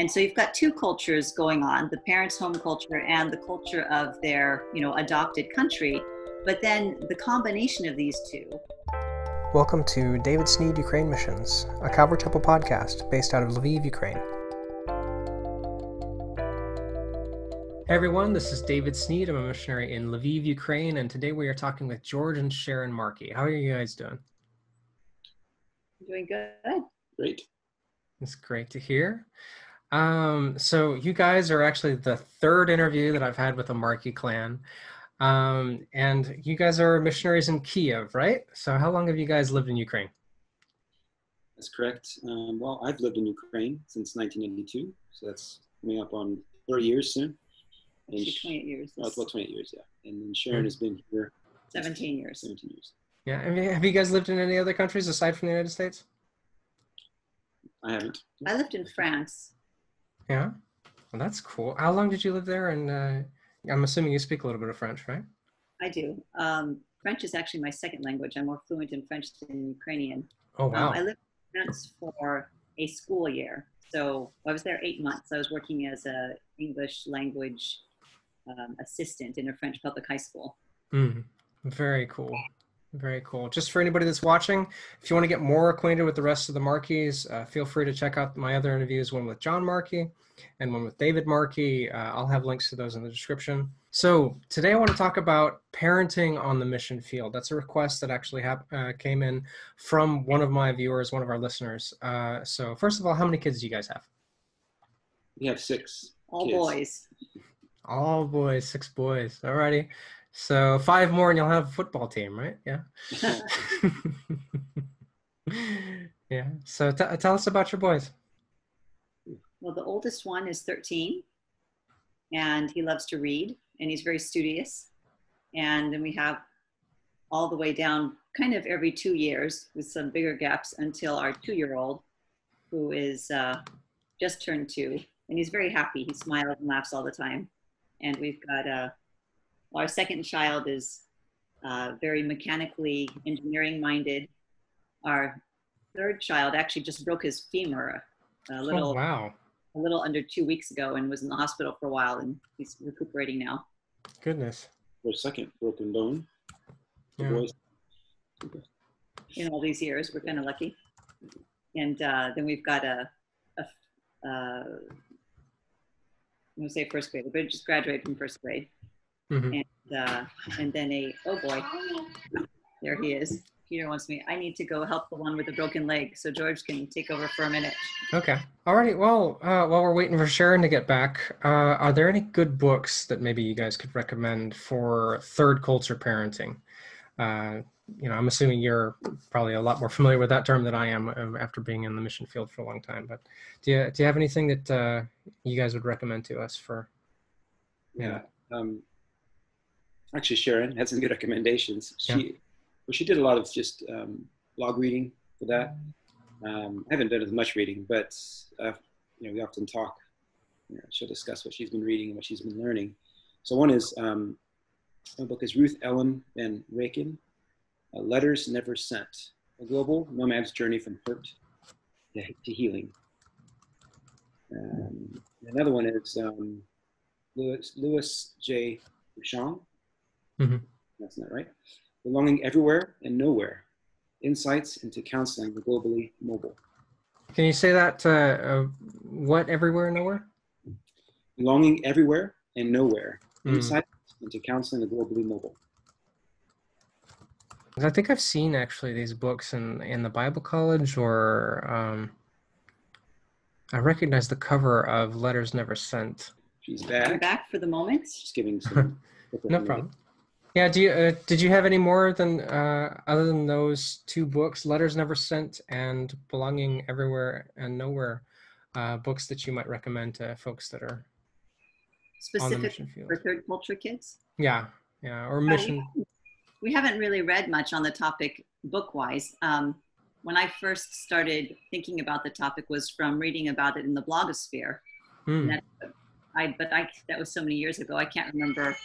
And so you've got two cultures going on the parents' home culture and the culture of their, you know, adopted country. But then the combination of these two. Welcome to David Snead Ukraine Missions, a Calvary Temple podcast based out of Lviv, Ukraine. Hey everyone, this is David Snead. I'm a missionary in Lviv, Ukraine, and today we are talking with George and Sharon Markey. How are you guys doing? Doing good. Great. It's great to hear. Um, so you guys are actually the third interview that I've had with the Markey clan. Um, and you guys are missionaries in Kiev, right? So how long have you guys lived in Ukraine? That's correct. Um, well, I've lived in Ukraine since 1982, so that's coming up on 30 years soon. And 28 years. Oh, it's about 28 years, yeah. And then Sharon mm-hmm. has been here 17 years. 17 years. Yeah. Have you guys lived in any other countries aside from the United States? I haven't. I lived in France. Yeah. Well, that's cool. How long did you live there? And uh, I'm assuming you speak a little bit of French, right? I do. Um, French is actually my second language. I'm more fluent in French than Ukrainian. Oh, wow. Um, I lived in France for a school year. So I was there eight months. I was working as a English language um, assistant in a French public high school. Mm, very cool. Very cool. Just for anybody that's watching, if you want to get more acquainted with the rest of the Markeys, uh, feel free to check out my other interviews, one with John Markey and one with David Markey. Uh, I'll have links to those in the description. So today I want to talk about parenting on the mission field. That's a request that actually uh, came in from one of my viewers, one of our listeners. Uh, so first of all, how many kids do you guys have? We have six. All kids. boys. All boys, six boys. Alrighty. So five more and you'll have a football team, right? Yeah. yeah. So t- tell us about your boys. Well, the oldest one is 13 and he loves to read and he's very studious. And then we have all the way down kind of every two years with some bigger gaps until our two year old, who is uh, just turned two. And he's very happy. He smiles and laughs all the time. And we've got a uh, our second child is uh, very mechanically engineering minded. Our third child actually just broke his femur a oh, little, oh, wow. a little under two weeks ago and was in the hospital for a while and he's recuperating now. Goodness. Their second broken bone. Yeah. In all these years, we're kind of lucky. And uh, then we've got a, a uh, I'm gonna say first grade, but just graduated from first grade. Mm-hmm. And, uh, and then a, oh boy, there he is. Peter wants me. I need to go help the one with the broken leg, so George can take over for a minute. Okay. Alrighty. Well, uh, while we're waiting for Sharon to get back, uh, are there any good books that maybe you guys could recommend for third culture parenting? Uh, you know, I'm assuming you're probably a lot more familiar with that term than I am um, after being in the mission field for a long time. But do you do you have anything that uh, you guys would recommend to us for? Yeah. Um, actually Sharon had some good recommendations. She, yeah. well, she did a lot of just um, blog reading for that. Um, I haven't done as much reading, but uh, you know, we often talk. You know, she'll discuss what she's been reading and what she's been learning. So one is um, one book is Ruth Ellen Van Reken, uh, "Letters Never Sent: A Global Nomad's Journey from Hurt to, to Healing." Um, another one is um, Louis, Louis J. Bushong, Mm-hmm. That's not right. Belonging everywhere and nowhere. Insights into counseling the globally mobile. Can you say that? Uh, uh, what everywhere and nowhere? Belonging everywhere and nowhere. Mm. Insights into counseling the globally mobile. I think I've seen actually these books in in the Bible College, or um, I recognize the cover of Letters Never Sent. She's back. I'm back for the moment. Just giving some. no problem. Yeah. Do you uh, did you have any more than uh, other than those two books, Letters Never Sent and Belonging Everywhere and Nowhere, uh, books that you might recommend to folks that are specific for third culture kids? Yeah. Yeah. Or mission. we haven't really read much on the topic book wise. Um, when I first started thinking about the topic was from reading about it in the blogosphere. Mm. That, I, but I, that was so many years ago. I can't remember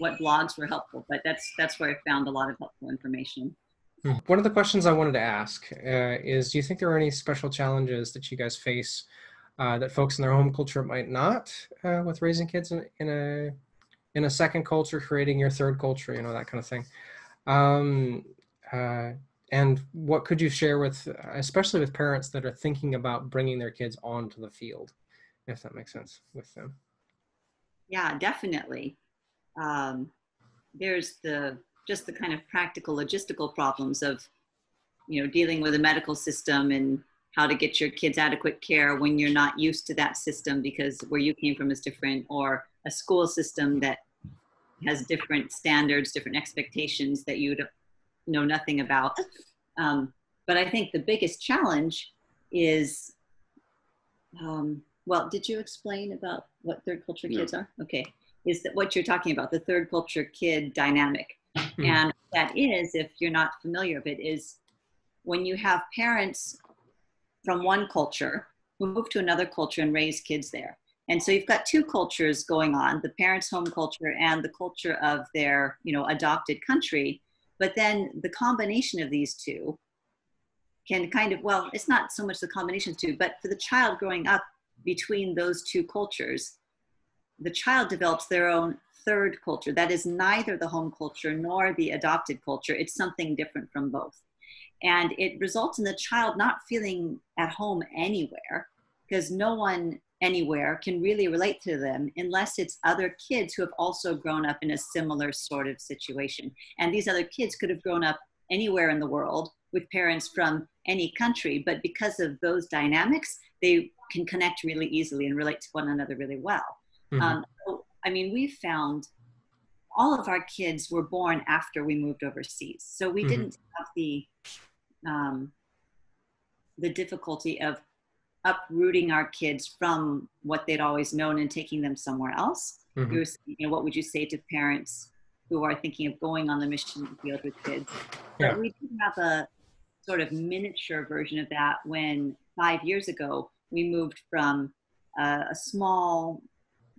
what blogs were helpful, but that's that's where I found a lot of helpful information. Hmm. One of the questions I wanted to ask uh, is: Do you think there are any special challenges that you guys face uh, that folks in their home culture might not uh, with raising kids in, in a in a second culture, creating your third culture, you know, that kind of thing. Um, uh, and what could you share with, especially with parents that are thinking about bringing their kids onto the field, if that makes sense with them? Yeah, definitely. Um, there's the just the kind of practical logistical problems of, you know, dealing with a medical system and how to get your kids adequate care when you're not used to that system because where you came from is different or a school system that has different standards, different expectations that you know nothing about. Um, but I think the biggest challenge is, um, well, did you explain about what third culture kids no. are? Okay, is that what you're talking about, the third culture kid dynamic? Mm-hmm. And that is, if you're not familiar with it, is when you have parents from one culture who move to another culture and raise kids there. And so you've got two cultures going on, the parents' home culture and the culture of their, you know, adopted country. But then the combination of these two can kind of, well, it's not so much the combination of two, but for the child growing up between those two cultures, the child develops their own third culture that is neither the home culture nor the adopted culture. It's something different from both. And it results in the child not feeling at home anywhere because no one anywhere can really relate to them unless it's other kids who have also grown up in a similar sort of situation. And these other kids could have grown up anywhere in the world with parents from any country, but because of those dynamics, they can connect really easily and relate to one another really well. Mm-hmm. Um, so, I mean, we found all of our kids were born after we moved overseas, so we mm-hmm. didn't have the um, the difficulty of uprooting our kids from what they'd always known and taking them somewhere else. Mm-hmm. You know, what would you say to parents who are thinking of going on the mission field with kids? Yeah. But we did have a sort of miniature version of that when five years ago we moved from uh, a small,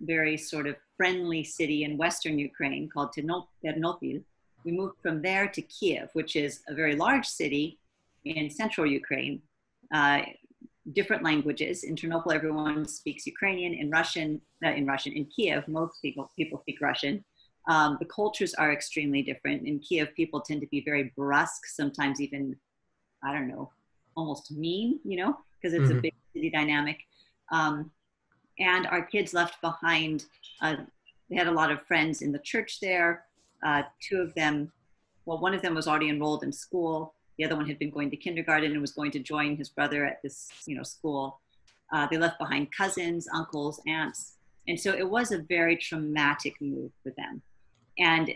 very sort of friendly city in western Ukraine called Ternopil. We moved from there to Kiev, which is a very large city in central Ukraine. Uh, different languages. In Ternopil, everyone speaks Ukrainian. In Russian, uh, in Russian, in Kiev, most people people speak Russian. Um, the cultures are extremely different. In Kiev, people tend to be very brusque, sometimes even, I don't know, almost mean, you know, because it's mm-hmm. a big city dynamic. Um, and our kids left behind. Uh, they had a lot of friends in the church there. Uh, two of them, well, one of them was already enrolled in school. The other one had been going to kindergarten and was going to join his brother at this, you know, school. Uh, they left behind cousins, uncles, aunts, and so it was a very traumatic move for them, and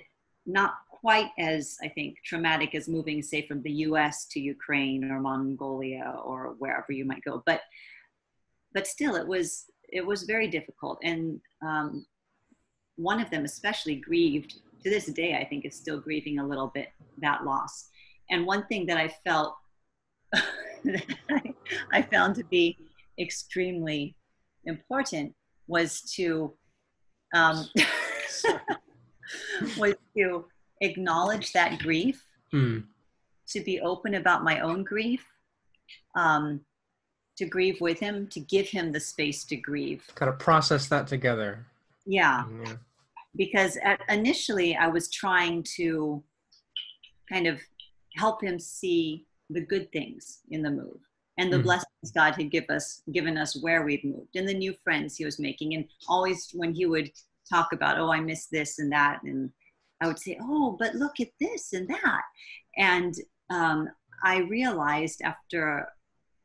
not quite as I think traumatic as moving, say, from the U.S. to Ukraine or Mongolia or wherever you might go, but but still, it was it was very difficult, and um, one of them especially grieved to this day. I think is still grieving a little bit that loss and one thing that I felt I found to be extremely important was to um, was to acknowledge that grief, mm. to be open about my own grief, um, to grieve with him, to give him the space to grieve. Kind of process that together. Yeah. yeah. Because at, initially I was trying to kind of help him see the good things in the move and the mm. blessings God had give us, given us where we've moved and the new friends he was making. And always when he would talk about, oh, I miss this and that, and I would say, oh, but look at this and that. And um, I realized after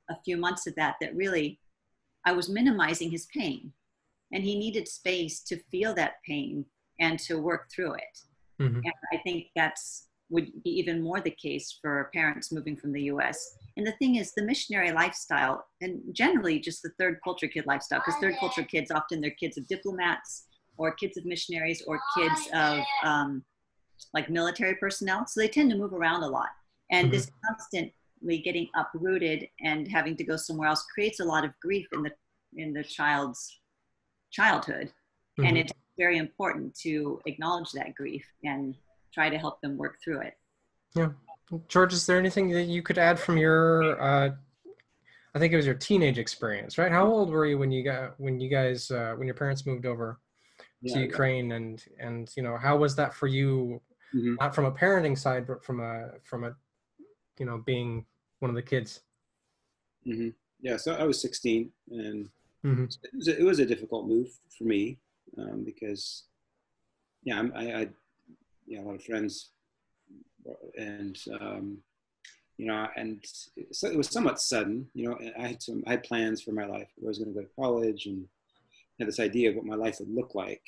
a few months of that that really I was minimizing his pain. And he needed space to feel that pain and to work through it. Mm-hmm. And I think that's would be even more the case for parents moving from the US. And the thing is, the missionary lifestyle, and generally just the third culture kid lifestyle, because third culture kids often they're kids of diplomats or kids of missionaries or kids of um, like military personnel. So they tend to move around a lot. And mm-hmm. this constantly getting uprooted and having to go somewhere else creates a lot of grief in the in the child's childhood. Mm-hmm. And it's very important to acknowledge that grief and try to help them work through it. Yeah. George, is there anything that you could add from your uh, I think it was your teenage experience, right? How old were you when you got when you guys uh, when your parents moved over Yeah, to Ukraine and and you know how was that for you? Mhm. Not from a parenting side, but from a from a you know being one of the kids. hmm Yeah, so I was 16, and hmm it was a, it was a difficult move for me um, because, yeah, I'm, I, I, yeah, a lot of friends, and um, you know, and so it was somewhat sudden. You know, I had some, I had plans for my life. I was going to go to college and had this idea of what my life would look like,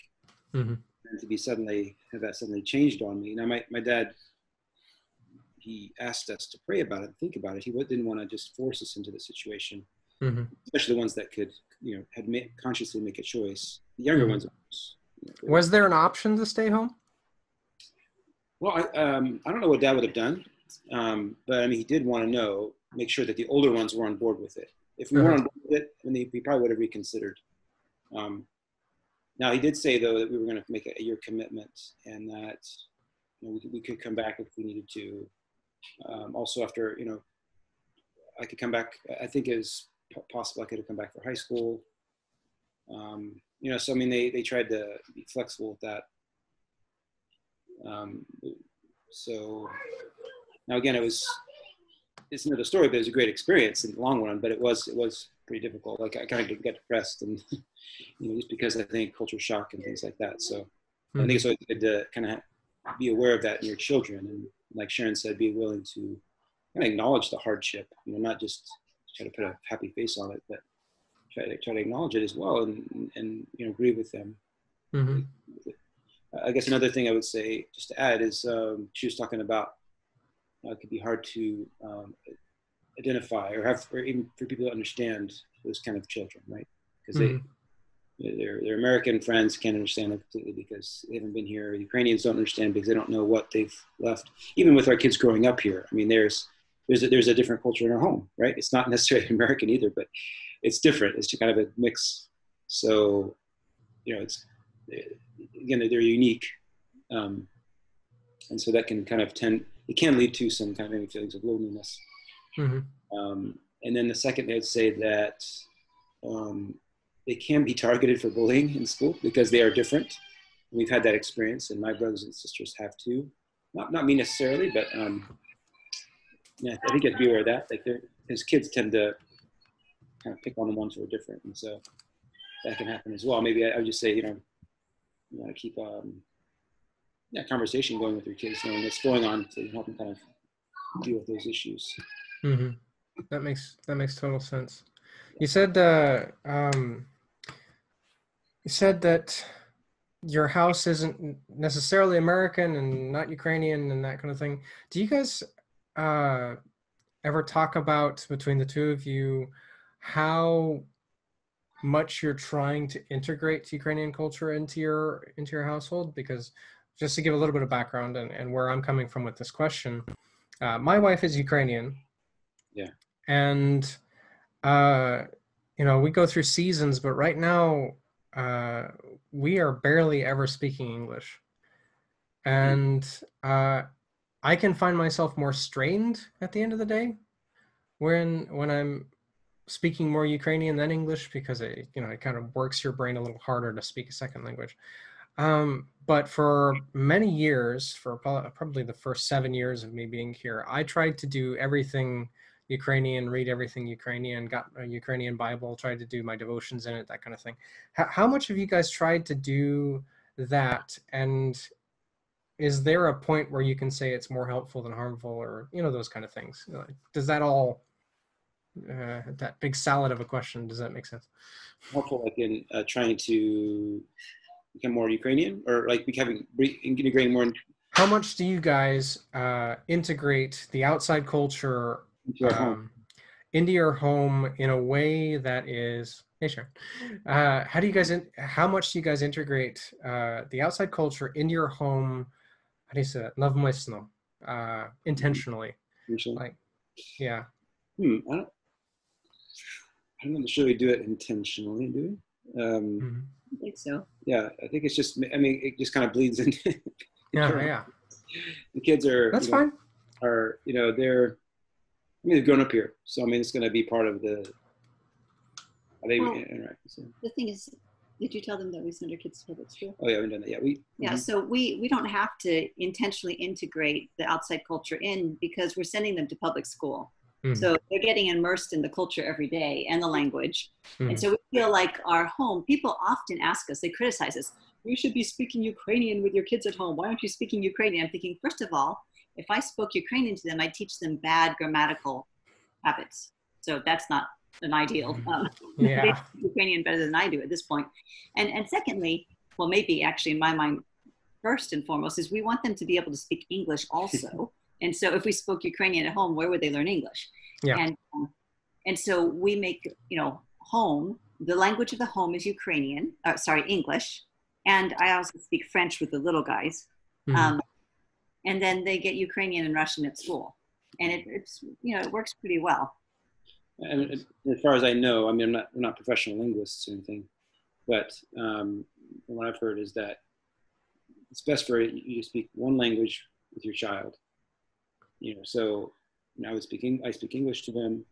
hmm and to be suddenly have that suddenly changed on me. Now, my my dad. He asked us to pray about it, and think about it. He didn't want to just force us into the situation hmm especially the ones that could, you know, had made, consciously make a choice. The younger Mhm. ones, of course, you know, Was there an option to stay home? well, I, um, I don't know what Dad would have done, um, but I mean, he did want to know, make sure that the older ones were on board with it. If we weren't on board with it, then he, probably would have reconsidered. Um, now, he did say though that we were going to make a, a year commitment, and that you know, we, could, we could come back if we needed to. Um, also, after you know, I could come back. I think it was possible I could have come back for high school. Um, you know, so I mean, they they tried to be flexible with that. Um, so now again, it was it's another story, but it was a great experience in the long run. But it was it was pretty difficult. Like I kind of get depressed, and you know, just because I think culture shock and things like that. So I think it's always good to kind of be aware of that in your children, and like Sharon said, be willing to kind of acknowledge the hardship. You know, not just try to put a happy face on it, but try to try to acknowledge it as well, and and you know, agree with them. hmm I guess another thing I would say, just to add, is um, she was talking about uh, it could be hard to um, identify or have, or even for people to understand those kind of children, right? Because Mhm. Their their American friends can't understand them completely because they haven't been here. Ukrainians don't understand because they don't know what they've left. Even with our kids growing up here, I mean, there's there's a, there's a different culture in our home, right? It's not necessarily American either, but it's different. It's just kind of a mix. So, you know, it's again they're unique, um, and so that can kind of tend it can lead to some kind of maybe feelings of loneliness. hmm Um, and then the second, I'd say that um, they can be targeted for bullying in school because they are different. We've had that experience, and my brothers and sisters have too. Not not me necessarily, but um, yeah, I think you have to be aware of that. Like, because kids tend to kind of pick on the ones who are different, and so that can happen as well. Maybe I, I would just say, you know, you want to keep um, yeah, conversation going with your kids, knowing what's going on to help them kind of deal with those issues. hmm That makes that makes total sense. You said uh, um, you said that your house isn't necessarily American and not Ukrainian and that kind of thing. Do you guys uh, ever talk about between the two of you how much you're trying to integrate Ukrainian culture into your into your household? Because just to give a little bit of background and, and where I'm coming from with this question, uh, my wife is Ukrainian. Yeah. And uh, you know, we go through seasons, but right now uh, we are barely ever speaking English. And uh, I can find myself more strained at the end of the day when when I'm speaking more Ukrainian than English because it you know it kind of works your brain a little harder to speak a second language. Um, but for many years, for prob- probably the first seven years of me being here, I tried to do everything Ukrainian, read everything Ukrainian, got a Ukrainian Bible, tried to do my devotions in it, that kind of thing. How, how much have you guys tried to do that? And is there a point where you can say it's more helpful than harmful, or you know those kind of things? Does that all uh, that big salad of a question? Does that make sense? helpful like in uh, trying to become more Ukrainian or like becoming integrating more How much do you guys uh, integrate the outside culture into our home? um, into your home in a way that is hey Sharon, uh, how do you guys in, how much do you guys integrate uh, the outside culture into your home how do you say that навмисно, uh, intentionally Usually? like yeah Hmm, I don't. I'm not sure we do it intentionally, do we? Um, Mhm. I think so. yeah, I think it's just. I mean, it just kind of bleeds into. yeah Sure. yeah the kids are. that's you know, fine Are you know they're. I mean, they've grown up here, so I mean, it's going to be part of the. Are they Well- interacting? So, The thing is, did you tell them that we send our kids to public school? oh yeah, we haven't done that yet. We Yeah, mhm. so we, we don't have to intentionally integrate the outside culture in because we're sending them to public school. Mhm. So they're getting immersed in the culture every day and the language. Mhm. And so we feel like our home, people often ask us, they criticize us, you should be speaking Ukrainian with your kids at home. Why aren't you speaking Ukrainian? I'm thinking, first of all, if I spoke Ukrainian to them, I'd teach them bad grammatical habits. So that's not an ideal. Um, they yeah. speak Ukrainian better than I do at this point. And and secondly, well, maybe actually in my mind, first and foremost, is we want them to be able to speak English also. and so if we spoke Ukrainian at home, where would they learn English? Yeah. And um, and so we make you know home. The language of the home is Ukrainian. Uh, sorry, English. And I also speak French with the little guys. Mhm. Um, and then they get Ukrainian and Russian at school, and it, it's you know it works pretty well. And as far as I know, I mean, I'm not we're not professional linguists or anything, but um, what I've heard is that it's best for you to speak one language with your child. You know, so you know, I was speaking I speak English to them.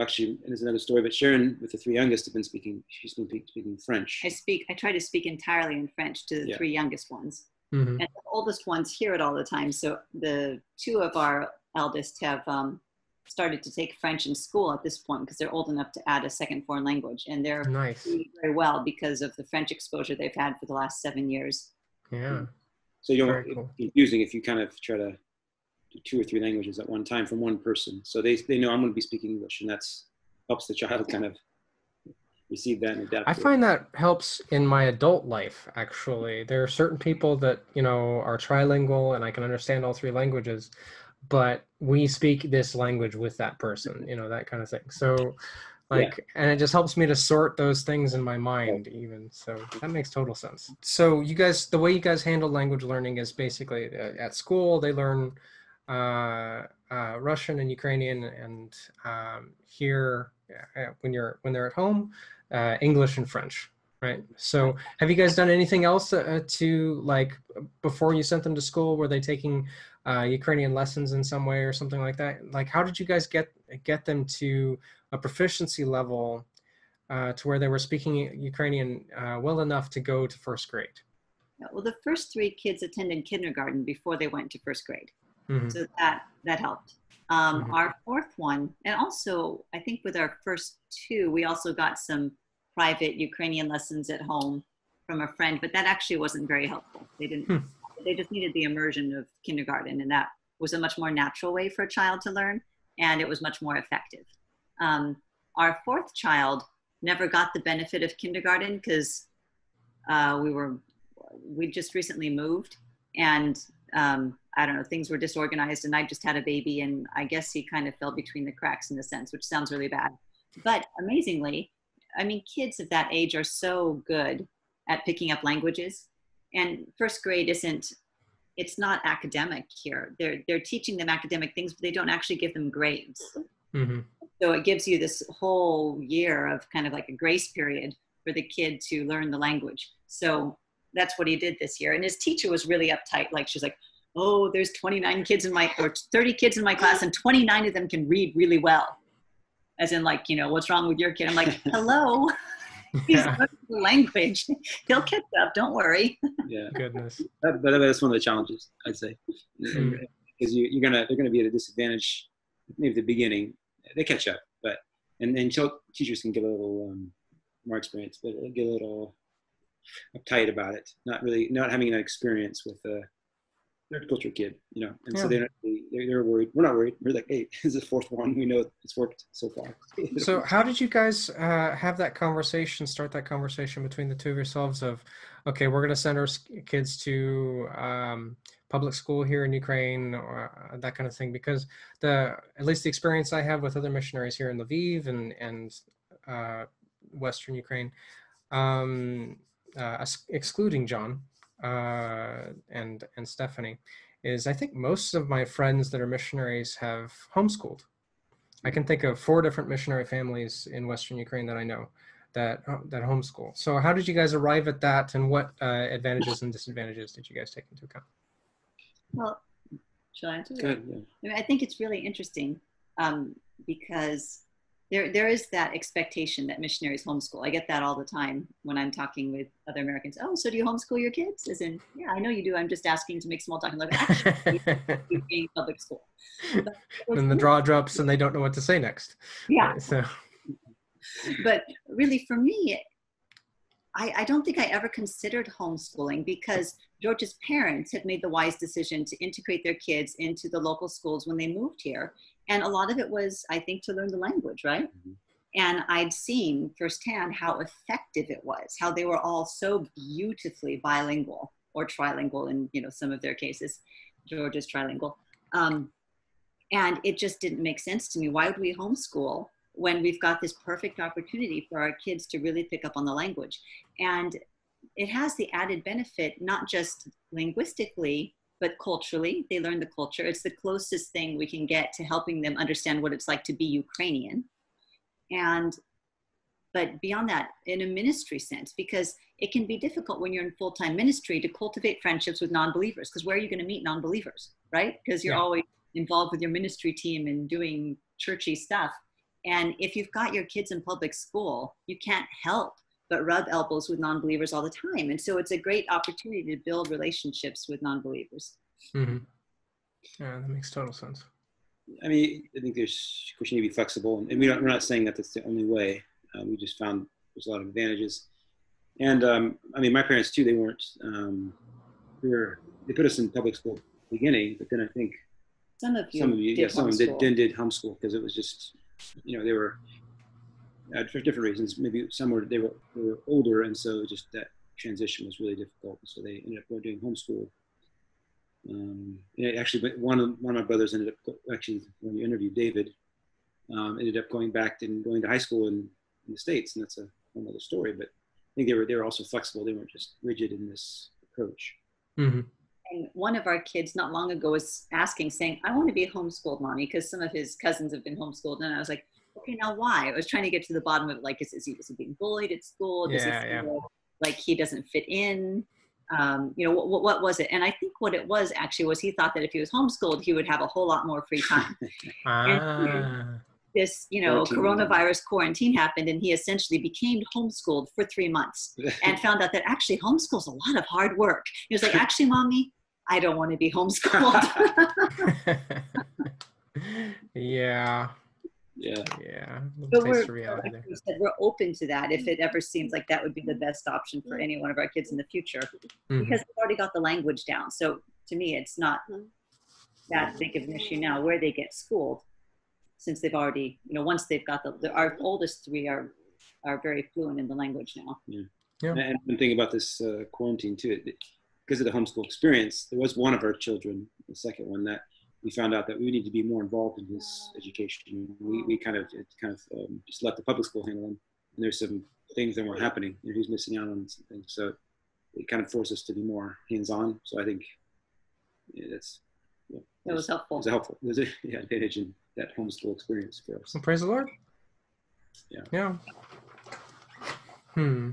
Actually, and there's another story, but Sharon, with the three youngest, have been speaking. She's been speaking French. I speak. I try to speak entirely in French to the Yeah. three youngest ones, Mhm. and the oldest ones hear it all the time. So the two of our eldest have um, started to take French in school at this point because they're old enough to add a second foreign language, and they're Nice. doing very well because of the French exposure they've had for the last seven years. Yeah. So you don't Very cool. confusing if you kind of try to do two or three languages at one time from one person. So they they know I'm going to be speaking English, and that's helps the child kind of receive that and adapt. I it. find that helps in my adult life, actually. There are certain people that, you know, are trilingual and I can understand all three languages, but we speak this language with that person, you know, that kind of thing. So, like, and it just helps me to sort those things in my mind, even. So that makes total sense. So, you guys, the way you guys handle language learning is basically uh, at school, they learn uh, uh, Russian and Ukrainian, and um, here, uh, when you're when they're at home, uh, English and French, right? So, have you guys done anything else uh, to like before you sent them to school? Were they taking uh, Ukrainian lessons in some way or something like that? Like, how did you guys get get them to a proficiency level uh, to where they were speaking Ukrainian uh, well enough to go to first grade? Yeah, Well, the first three kids attended kindergarten before they went to first grade. Mhm. so that that helped um, Mhm. our fourth one and also i think with our first two we also got some private ukrainian lessons at home from a friend but that actually wasn't very helpful they didn't Hmm. they just needed the immersion of kindergarten and that was a much more natural way for a child to learn and it was much more effective um, our fourth child never got the benefit of kindergarten because uh, we were we just recently moved and um, I don't know, things were disorganized and I just had a baby and I guess he kind of fell between the cracks in a sense, which sounds really bad. But amazingly, I mean, kids of that age are so good at picking up languages. And first grade isn't, it's not academic here. They're, they're teaching them academic things, but they don't actually give them grades. Mhm. So it gives you this whole year of kind of like a grace period for the kid to learn the language. So that's what he did this year. And his teacher was really uptight. Like she's like, oh, there's 29 kids in my, or 30 kids in my class, and 29 of them can read really well. As in, like, you know, what's wrong with your kid? I'm like, hello, he's Yeah. learning the language. He'll catch up. Don't worry. yeah, Goodness. that, but that's one of the challenges I'd say, Mm. because you, you're gonna they're gonna be at a disadvantage maybe at the beginning. They catch up, but and then so teachers can get a little um, more experience, but get a little uptight about it. Not really not having that experience with a third culture kid, you know, and so they're, they're they're worried. We're not worried. We're like, hey, this is the fourth one. We know it's worked so far. So, how did you guys uh, have that conversation? Start that conversation between the two of yourselves of, okay, we're going to send our kids to um, public school here in Ukraine or uh, that kind of thing. Because the at least the experience I have with other missionaries here in Lviv and and uh, Western Ukraine, um, uh, excluding John uh, and and Stephanie, is I think most of my friends that are missionaries have homeschooled. I can think of four different missionary families in Western Ukraine that I know that uh, that homeschool. So, how did you guys arrive at that, and what uh, advantages and disadvantages did you guys take into account? Well, shall I answer? Good. Yeah. I, mean, I think it's really interesting. Um, because there there is that expectation that missionaries homeschool. I get that all the time when I'm talking with other Americans. Oh, so do you homeschool your kids? As in, yeah, I know you do. I'm just asking to make small talk. And like, actually, in public school. and the draw drops, and they don't know what to say next. Yeah. So. But really, for me, I, I, don't think I ever considered homeschooling because George's parents had made the wise decision to integrate their kids into the local schools when they moved here and a lot of it was i think to learn the language right? Mm-hmm. and i'd seen firsthand how effective it was how they were all so beautifully bilingual or trilingual in you know some of their cases. George is trilingual. Um, and it just didn't make sense to me. Why would we homeschool when we've got this perfect opportunity for our kids to really pick up on the language? And it has the added benefit not just linguistically but culturally, they learn the culture. It's the closest thing we can get to helping them understand what it's like to be Ukrainian. And but beyond that, in a ministry sense, because it can be difficult when you're in full time ministry to cultivate friendships with non believers, because where are you going to meet non believers, right? Because you're yeah. always involved with your ministry team and doing churchy stuff. And if you've got your kids in public school, you can't help but rub elbows with non-believers all the time. And so it's a great opportunity to build relationships with non-believers. Mm-hmm. yeah that makes total sense. I mean i think there's of course you need to be flexible and we don't, we're not saying that that's the only way. Uh, we just found there's a lot of advantages. And um, i mean my parents too they weren't um, we were they put us in public school beginning but then i think some of you some of you yeah some of them did, did, did homeschool because it was just you know they were uh, for different reasons. Maybe some were they were, they were older, and so just that transition was really difficult. So they ended up doing homeschool. Um, actually, one of one of my brothers ended up actually when you interviewed David, um, ended up going back and going to high school in, in the states, and that's a whole other story. But I think they were they were also flexible. They weren't just rigid in this approach. Mm-hmm. And one of our kids not long ago was asking, saying, "I want to be homeschooled, mommy," because some of his cousins have been homeschooled, and I was like, okay, now why? I was trying to get to the bottom of. Like, is, is he, is he being bullied at school? Does yeah, he yeah. like he doesn't fit in? Um, you know, what, what was it? And I think what it was actually was he thought that if he was homeschooled, he would have a whole lot more free time. ah. this, you know, coronavirus quarantine happened and he essentially became homeschooled for three months and found out that actually homeschool's a lot of hard work. He was like, actually, mommy, I don't want to be homeschooled. yeah. Yeah. Yeah. But we're, reality like said, we're open to that if it ever seems like that would be the best option for any one of our kids in the future mm-hmm. because we've already got the language down. So to me, it's not that big of an issue now where they get schooled since they've already, you know, once they've got the, the our oldest three are are very fluent in the language now. Yeah. yeah. And one thing about this uh, quarantine too, because of the homeschool experience, there was one of our children, the second one, that we found out that we need to be more involved in his education. We, we kind of kind of um, just let the public school handle him. And there's some things that weren't happening. You know, he's missing out on some things. So it kind of forced us to be more hands-on. So I think yeah, that's yeah, that was helpful. It was helpful. There's a yeah, advantage in that homeschool experience for us. Well, praise the Lord. Yeah. Yeah. Hmm.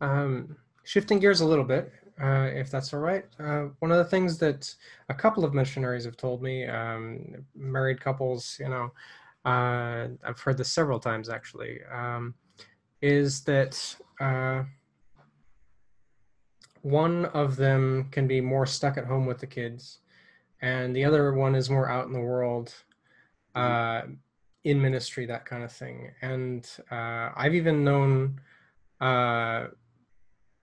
Um, shifting gears a little bit, uh, if that's all right. Uh, one of the things that a couple of missionaries have told me, um, married couples, you know, uh, I've heard this several times actually, um, is that uh, one of them can be more stuck at home with the kids, and the other one is more out in the world. Uh, in ministry, that kind of thing. And I've even known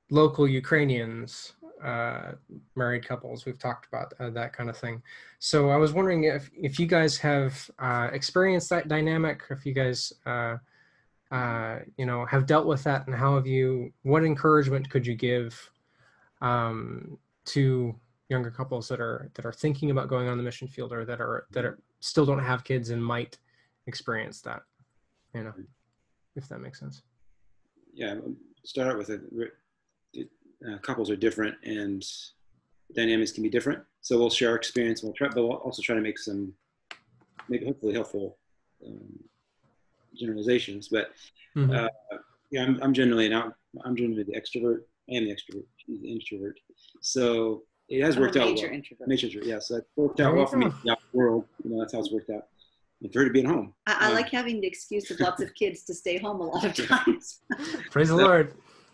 local Ukrainians, uh, married couples. We've talked about uh, that kind of thing. So I was wondering if if you guys have uh, experienced that dynamic, if you guys uh, uh, you know have dealt with that, and how have you? What encouragement could you give um, to younger couples that are that are thinking about going on the mission field or that are that are still don't have kids and might experience that? You know, if that makes sense. Yeah, start with a uh, couples are different and dynamics can be different. So we'll share our experience, And we'll try, but we'll also try to make some, maybe hopefully helpful um, generalizations. But mm-hmm. uh, yeah, I'm, I'm generally an I'm generally the extrovert. I am the extrovert. He's the introvert. So it has worked out major well. Introvert. Major introvert. Yeah. So that worked out well for me Yeah, world. You know, that's how it's worked out. and for her to be at home. I, I Um, like having the excuse of lots of kids to stay home a lot of times. Praise the Lord.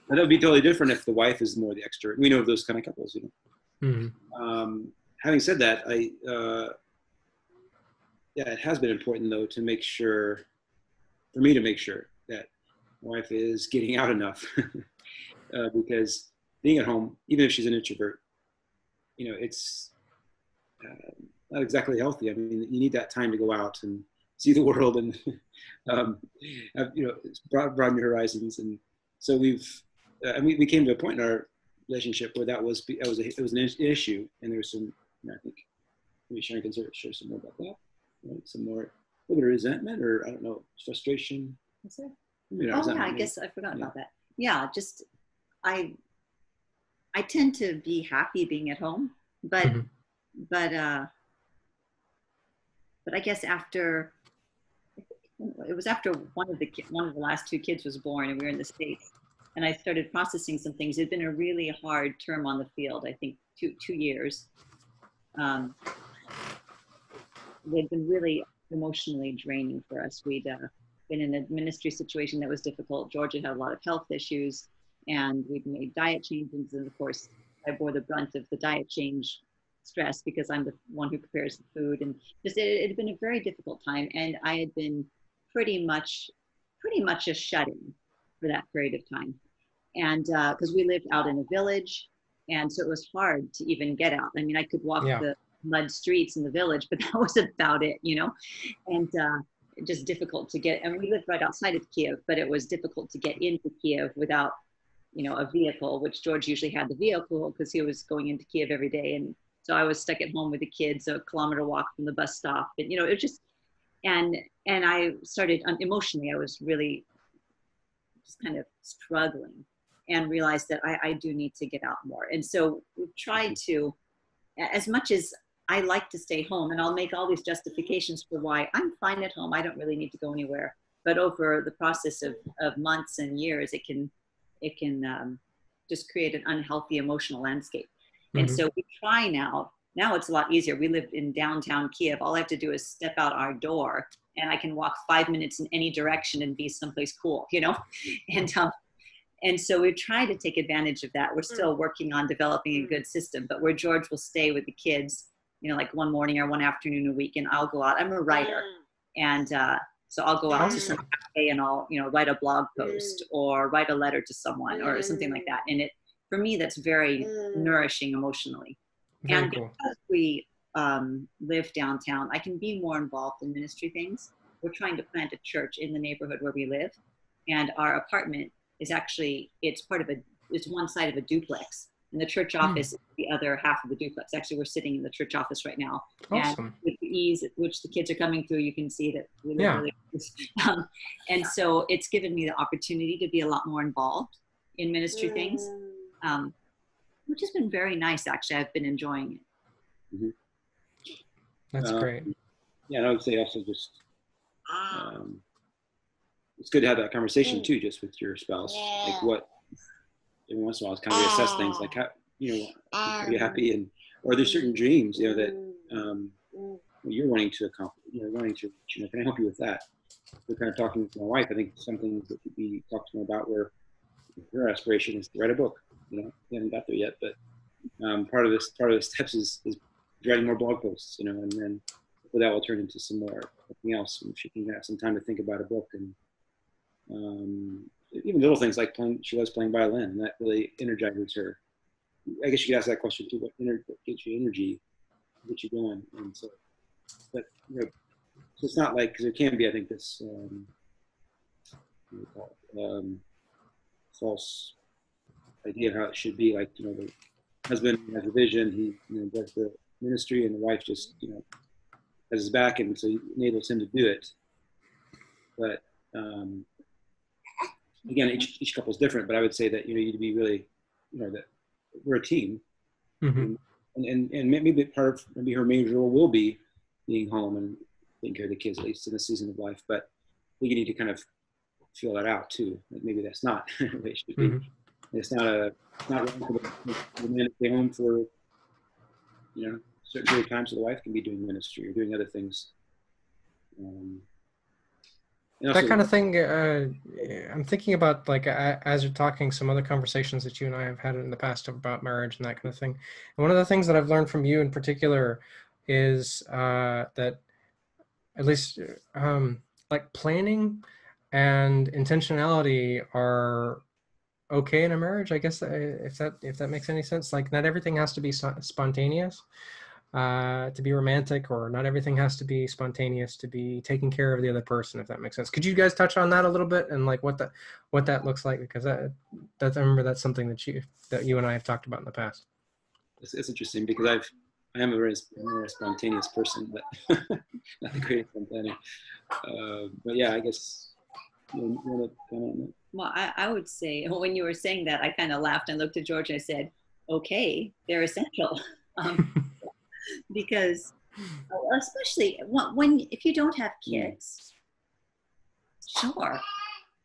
That would be totally different if the wife is more the extrovert. We know of those kind of couples, you know. Mhm. Um, having said that, I uh, yeah, it has been important though to make sure, for me to make sure that my wife is getting out enough, uh, because being at home, even if she's an introvert, you know, it's uh, not exactly healthy. I mean, you need that time to go out and see the world and um, have, you know broaden your horizons. And so we've and we, we came to a point in our relationship where that was that was a, it was an issue, and there was some. You know, I think maybe Sharon can sort of share some more about that. Right? Some more whether resentment or I don't know frustration. Is there? Maybe not Oh yeah, I maybe- guess I forgot Yeah. about that. Yeah, just I I tend to be happy being at home, but Mhm. but uh but I guess after it was after one of the one of the last two kids was born and we were in the states and I started processing some things. It'd been a really hard term on the field. I think two two years. Um, they'd been really emotionally draining for us. We'd uh, been in a ministry situation that was difficult. George had a lot of health issues, and we'd made diet changes. And of course, I bore the brunt of the diet change stress because I'm the one who prepares the food. And just it, it had been a very difficult time, and I had been pretty much, pretty much a shut-in for that period of time. And because we lived out in a village, and so it was hard to even get out. I mean, I could walk Yeah. the mud streets in the village, but that was about it, you know. And uh, just difficult to get. And we lived right outside of Kiev, but it was difficult to get into Kiev without, you know, a vehicle. Which George usually had the vehicle because he was going into Kiev every day, and so I was stuck at home with the kids, a kilometer walk from the bus stop. And you know, it was just, and and I started um, emotionally. I was really just kind of struggling, and realized that I, I do need to get out more. And so we've tried to, as much as I like to stay home and I'll make all these justifications for why I'm fine at home. I don't really need to go anywhere. But over the process of, of months and years, it can, it can um, just create an unhealthy emotional landscape. And Mhm. so we try now, now it's a lot easier. We live in downtown Kiev. All I have to do is step out our door and I can walk five minutes in any direction and be someplace cool, you know? And, um, and so we try to take advantage of that. We're still working on developing a mm-hmm. good system, but where George will stay with the kids, you know, like one morning or one afternoon a week, and I'll go out. I'm a writer, mm. and uh, so I'll go out to some mm. cafe and I'll, you know, write a blog mm. post or write a letter to someone or something like that. And it, for me, that's very nourishing emotionally. Very and cool. we um, live downtown, I can be more involved in ministry things. We're trying to plant a church in the neighborhood where we live, and our apartment is actually it's part of a it's one side of a duplex, and the church office is the other half of the duplex. Actually, we're sitting in the church office right now, Awesome. with the ease at which the kids are coming through, you can see that we live Yeah. really um, and so it's given me the opportunity to be a lot more involved in ministry things, um, which has been very nice. Actually, I've been enjoying it. That's Uh, great. Yeah, and I would say also just um, it's good to have that conversation too, just with your spouse. Like what every once in a while, it's kind of reassess things. Like how you know, are you happy, and or there's certain dreams you know that um, you're wanting to accomplish? You know, wanting to you know, can I help you with that? We're kind of talking to my wife. I think something that we talked to her about where her aspiration is to write a book. You know, we haven't got there yet, but um, part of this part of the steps is, is writing more blog posts. You know, and then that will turn into some more something else. And she can have some time to think about a book and um, even little things like playing. She loves playing violin, and that really energizes her. I guess you could ask that question too. What, ener- what gets you energy? What you going? And so, but you know, so it's not like because there can be, I think, this um, um, false idea of how it should be. Like you know, the husband has a vision. He you know does the ministry, and the wife just you know has his back, and so enables him to do it. But um, again, each each couple is different. But I would say that you know you need to be really, you know, that we're a team, hmm and and, and maybe part of maybe her major role will be being home and taking care of the kids at least in the season of life. But we need to kind of feel that out too. Like maybe that's not the way it should be. Mhm. It's not a not wrong for the, for the man to stay home for you know certain period of time so the wife can be doing ministry or doing other things. Um, that kind of thing uh, i'm thinking about like as you're talking some other conversations that you and i have had in the past about marriage and that kind of thing. And one of the things that i've learned from you in particular is uh, that at least um, like planning and intentionality are okay in a marriage i guess uh, if that if that makes any sense. Like not everything has to be spontaneous uh, to be romantic or not everything has to be spontaneous to be taking care of the other person if that makes sense. Could you guys touch on that a little bit and like what that what that looks like? Because that that's i remember that's something that you that you and i have talked about in the past. It's, it's interesting because i've i am a very, very spontaneous person but not the greatest spontaneous. Uh, but yeah i guess you, you well I, I would say when you were saying that i kind of laughed and looked at george and i said okay they're essential. Um, because especially when if you don't have kids sure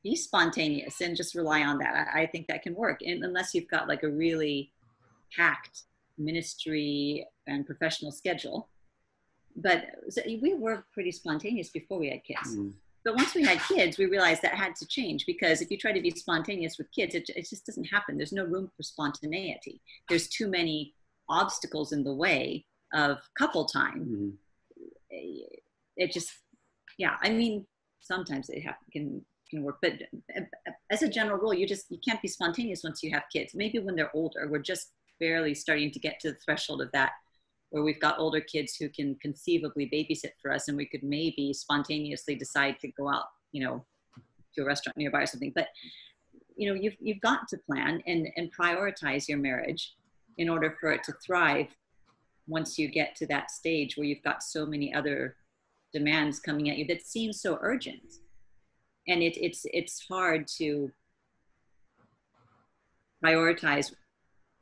be spontaneous and just rely on that. I, I think that can work. And unless you've got like a really packed ministry and professional schedule. But we were pretty spontaneous before we had kids. Mm. but once we had kids we realized that had to change because if you try to be spontaneous with kids it, it just doesn't happen. There's no room for spontaneity. There's too many obstacles in the way of couple time. Mm-hmm. it just yeah i mean sometimes it have, can can work but uh, as a general rule you just you can't be spontaneous once you have kids. Maybe when they're older we're just barely starting to get to the threshold of that where we've got older kids who can conceivably babysit for us and we could maybe spontaneously decide to go out you know to a restaurant nearby or something. But you know you've, you've got to plan and, and prioritize your marriage in order for it to thrive once you get to that stage where you've got so many other demands coming at you that seem so urgent and it, it's it's hard to prioritize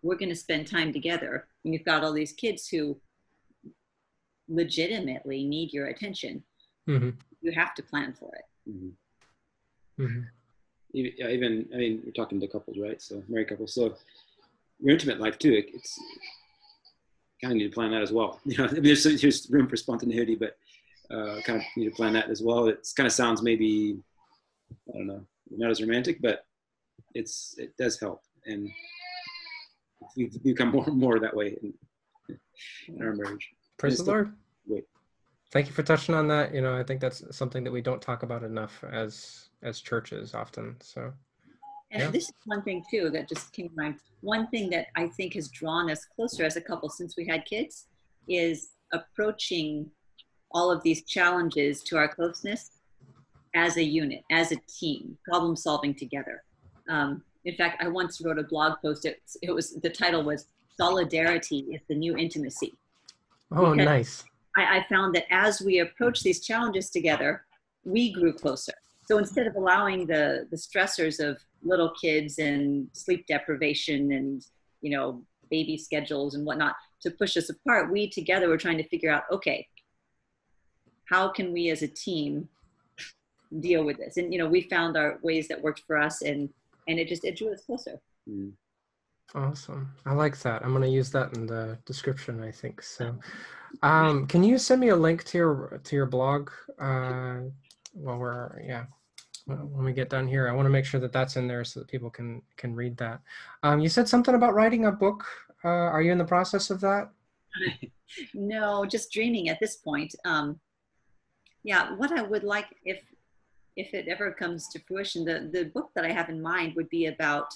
we're going to spend time together and you've got all these kids who legitimately need your attention mm-hmm. you have to plan for it mm-hmm. Mm-hmm. Even, i mean we're talking to couples right so married couples so your intimate life too it's kind of need to plan that as well. You know, I mean, there's, there's room for spontaneity, but uh, kind of need to plan that as well. It kind of sounds maybe, I don't know, not as romantic, but it's it does help, and we become more and more that way in, in our marriage. Praise the Lord. Wait. Thank you for touching on that. You know, I think that's something that we don't talk about enough as as churches often. So and yeah. this is one thing too that just came to mind. One thing that I think has drawn us closer as a couple since we had kids is approaching all of these challenges to our closeness as a unit, as a team, problem solving together. Um, in fact, I once wrote a blog post. It, it was the title was "Solidarity is the New Intimacy." Oh, because nice! I, I found that as we approach these challenges together, we grew closer. So instead of allowing the the stressors of little kids and sleep deprivation and you know baby schedules and whatnot to push us apart we together were trying to figure out okay how can we as a team deal with this? And you know we found our ways that worked for us and and it just it drew us closer. Mm. awesome. I like that. I'm going to use that in the description i think so. Um can you send me a link to your to your blog uh while we're yeah when we get done here. I want to make sure that that's in there so that people can can read that. Um, you said something about writing a book. Uh, are you in the process of that? no, just dreaming at this point. Um, yeah, what I would like if if it ever comes to fruition, the the book that I have in mind would be about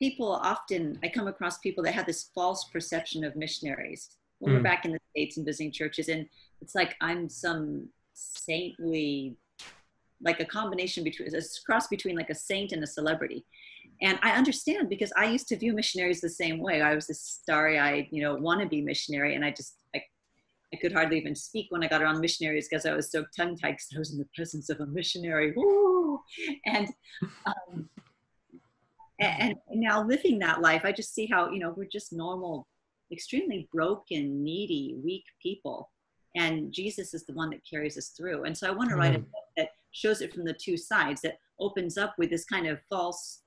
people. Often, I come across people that have this false perception of missionaries when mm. we're hmm. back in the states and visiting churches, and it's like I'm some saintly like a combination between a cross between like a saint and a celebrity. And i understand because i used to view missionaries the same way. I was this starry-eyed you know wannabe missionary and i just I, I could hardly even speak when i got around missionaries because i was so tongue-tied because i was in the presence of a missionary. Woo! and um, and, and now living that life i just see how you know we're just normal extremely broken needy weak people. And jesus is the one that carries us through. And so i want to write a book that shows it from the two sides that opens up with this kind of false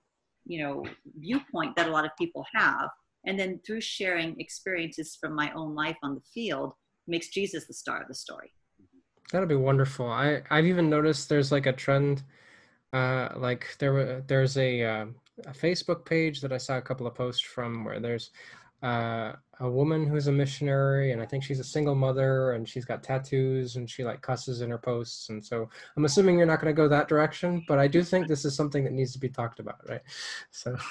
you know viewpoint that a lot of people have and then through sharing experiences from my own life on the field makes jesus the star of the story that'll be wonderful. I I've even noticed there's like a trend, uh, like there were there's a uh, a Facebook page that I saw a couple of posts from where there's uh, a woman who's a missionary and I think she's a single mother and she's got tattoos and she like cusses in her posts and so I'm assuming you're not going to go that direction, but I do think this is something that needs to be talked about, right? So.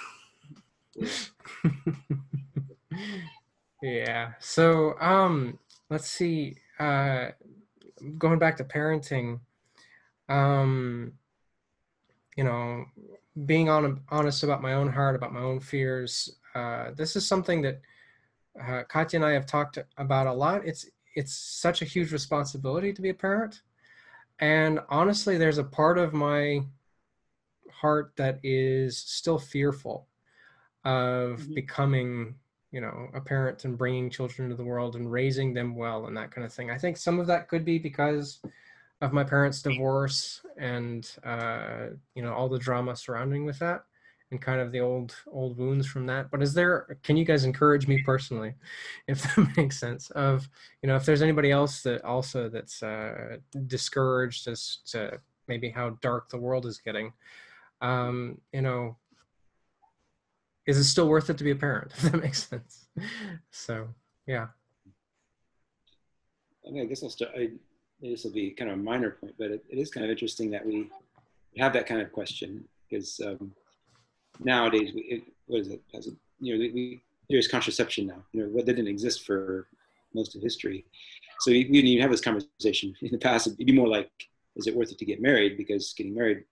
yeah. So um, let's see. Uh, going back to parenting, um, you know, being on, honest about my own heart, about my own fears. Uh, this is something that uh, Katya and I have talked about a lot. It's it's such a huge responsibility to be a parent, and honestly, there's a part of my heart that is still fearful of mm-hmm. becoming you know a parent and bringing children into the world and raising them well and that kind of thing i think some of that could be because of my parents divorce and uh, you know all the drama surrounding with that and kind of the old old wounds from that but is there can you guys encourage me personally if that makes sense of you know if there's anybody else that also that's uh, discouraged as to maybe how dark the world is getting um, you know is it still worth it to be a parent if that makes sense so yeah I, mean, I guess I'll start. I, this will be kind of a minor point, but it, it is kind of interesting that we have that kind of question because um, nowadays, we, it, what is it? As a, you know, we, there's contraception now. You know, what didn't exist for most of history. So we didn't even have this conversation in the past. It'd be more like, is it worth it to get married? Because getting married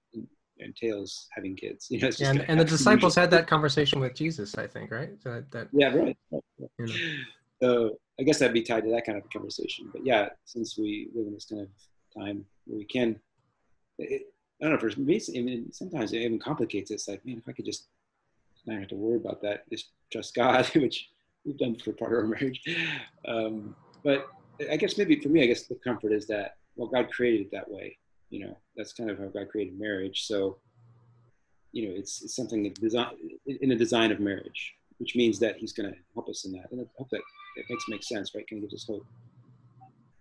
entails having kids. You know, yeah, and, and the disciples had that conversation with Jesus, I think, right? So that, that yeah, right. You know. So I guess that'd be tied to that kind of conversation. But yeah, since we live in this kind of time where we can, it, I don't know. For me, I mean, sometimes it even complicates. It. It's like, man, if I could just not have to worry about that, just trust God, which we've done for part of our marriage. Um, but I guess maybe for me, I guess the comfort is that well, God created it that way you know that's kind of how God created marriage. So you know it's, it's something that design in the design of marriage, which means that He's going to help us in that, and I hope that it makes make sense, right? Can give us hope.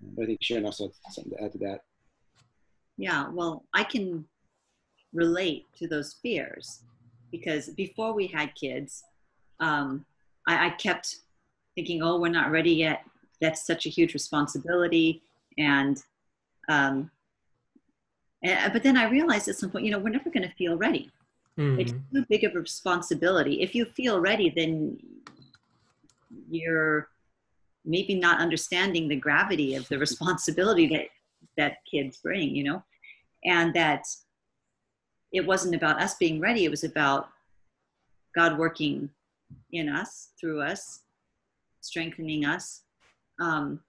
But I think Sharon also has something to add to that. Yeah, well, I can relate to those fears because before we had kids, um, I, I kept thinking, "Oh, we're not ready yet. That's such a huge responsibility." And um, and, but then I realized at some point, you know, we're never going to feel ready. Mm-hmm. It's too big of a responsibility. If you feel ready, then you're maybe not understanding the gravity of the responsibility that that kids bring, you know, and that it wasn't about us being ready. It was about God working in us, through us, strengthening us. Um,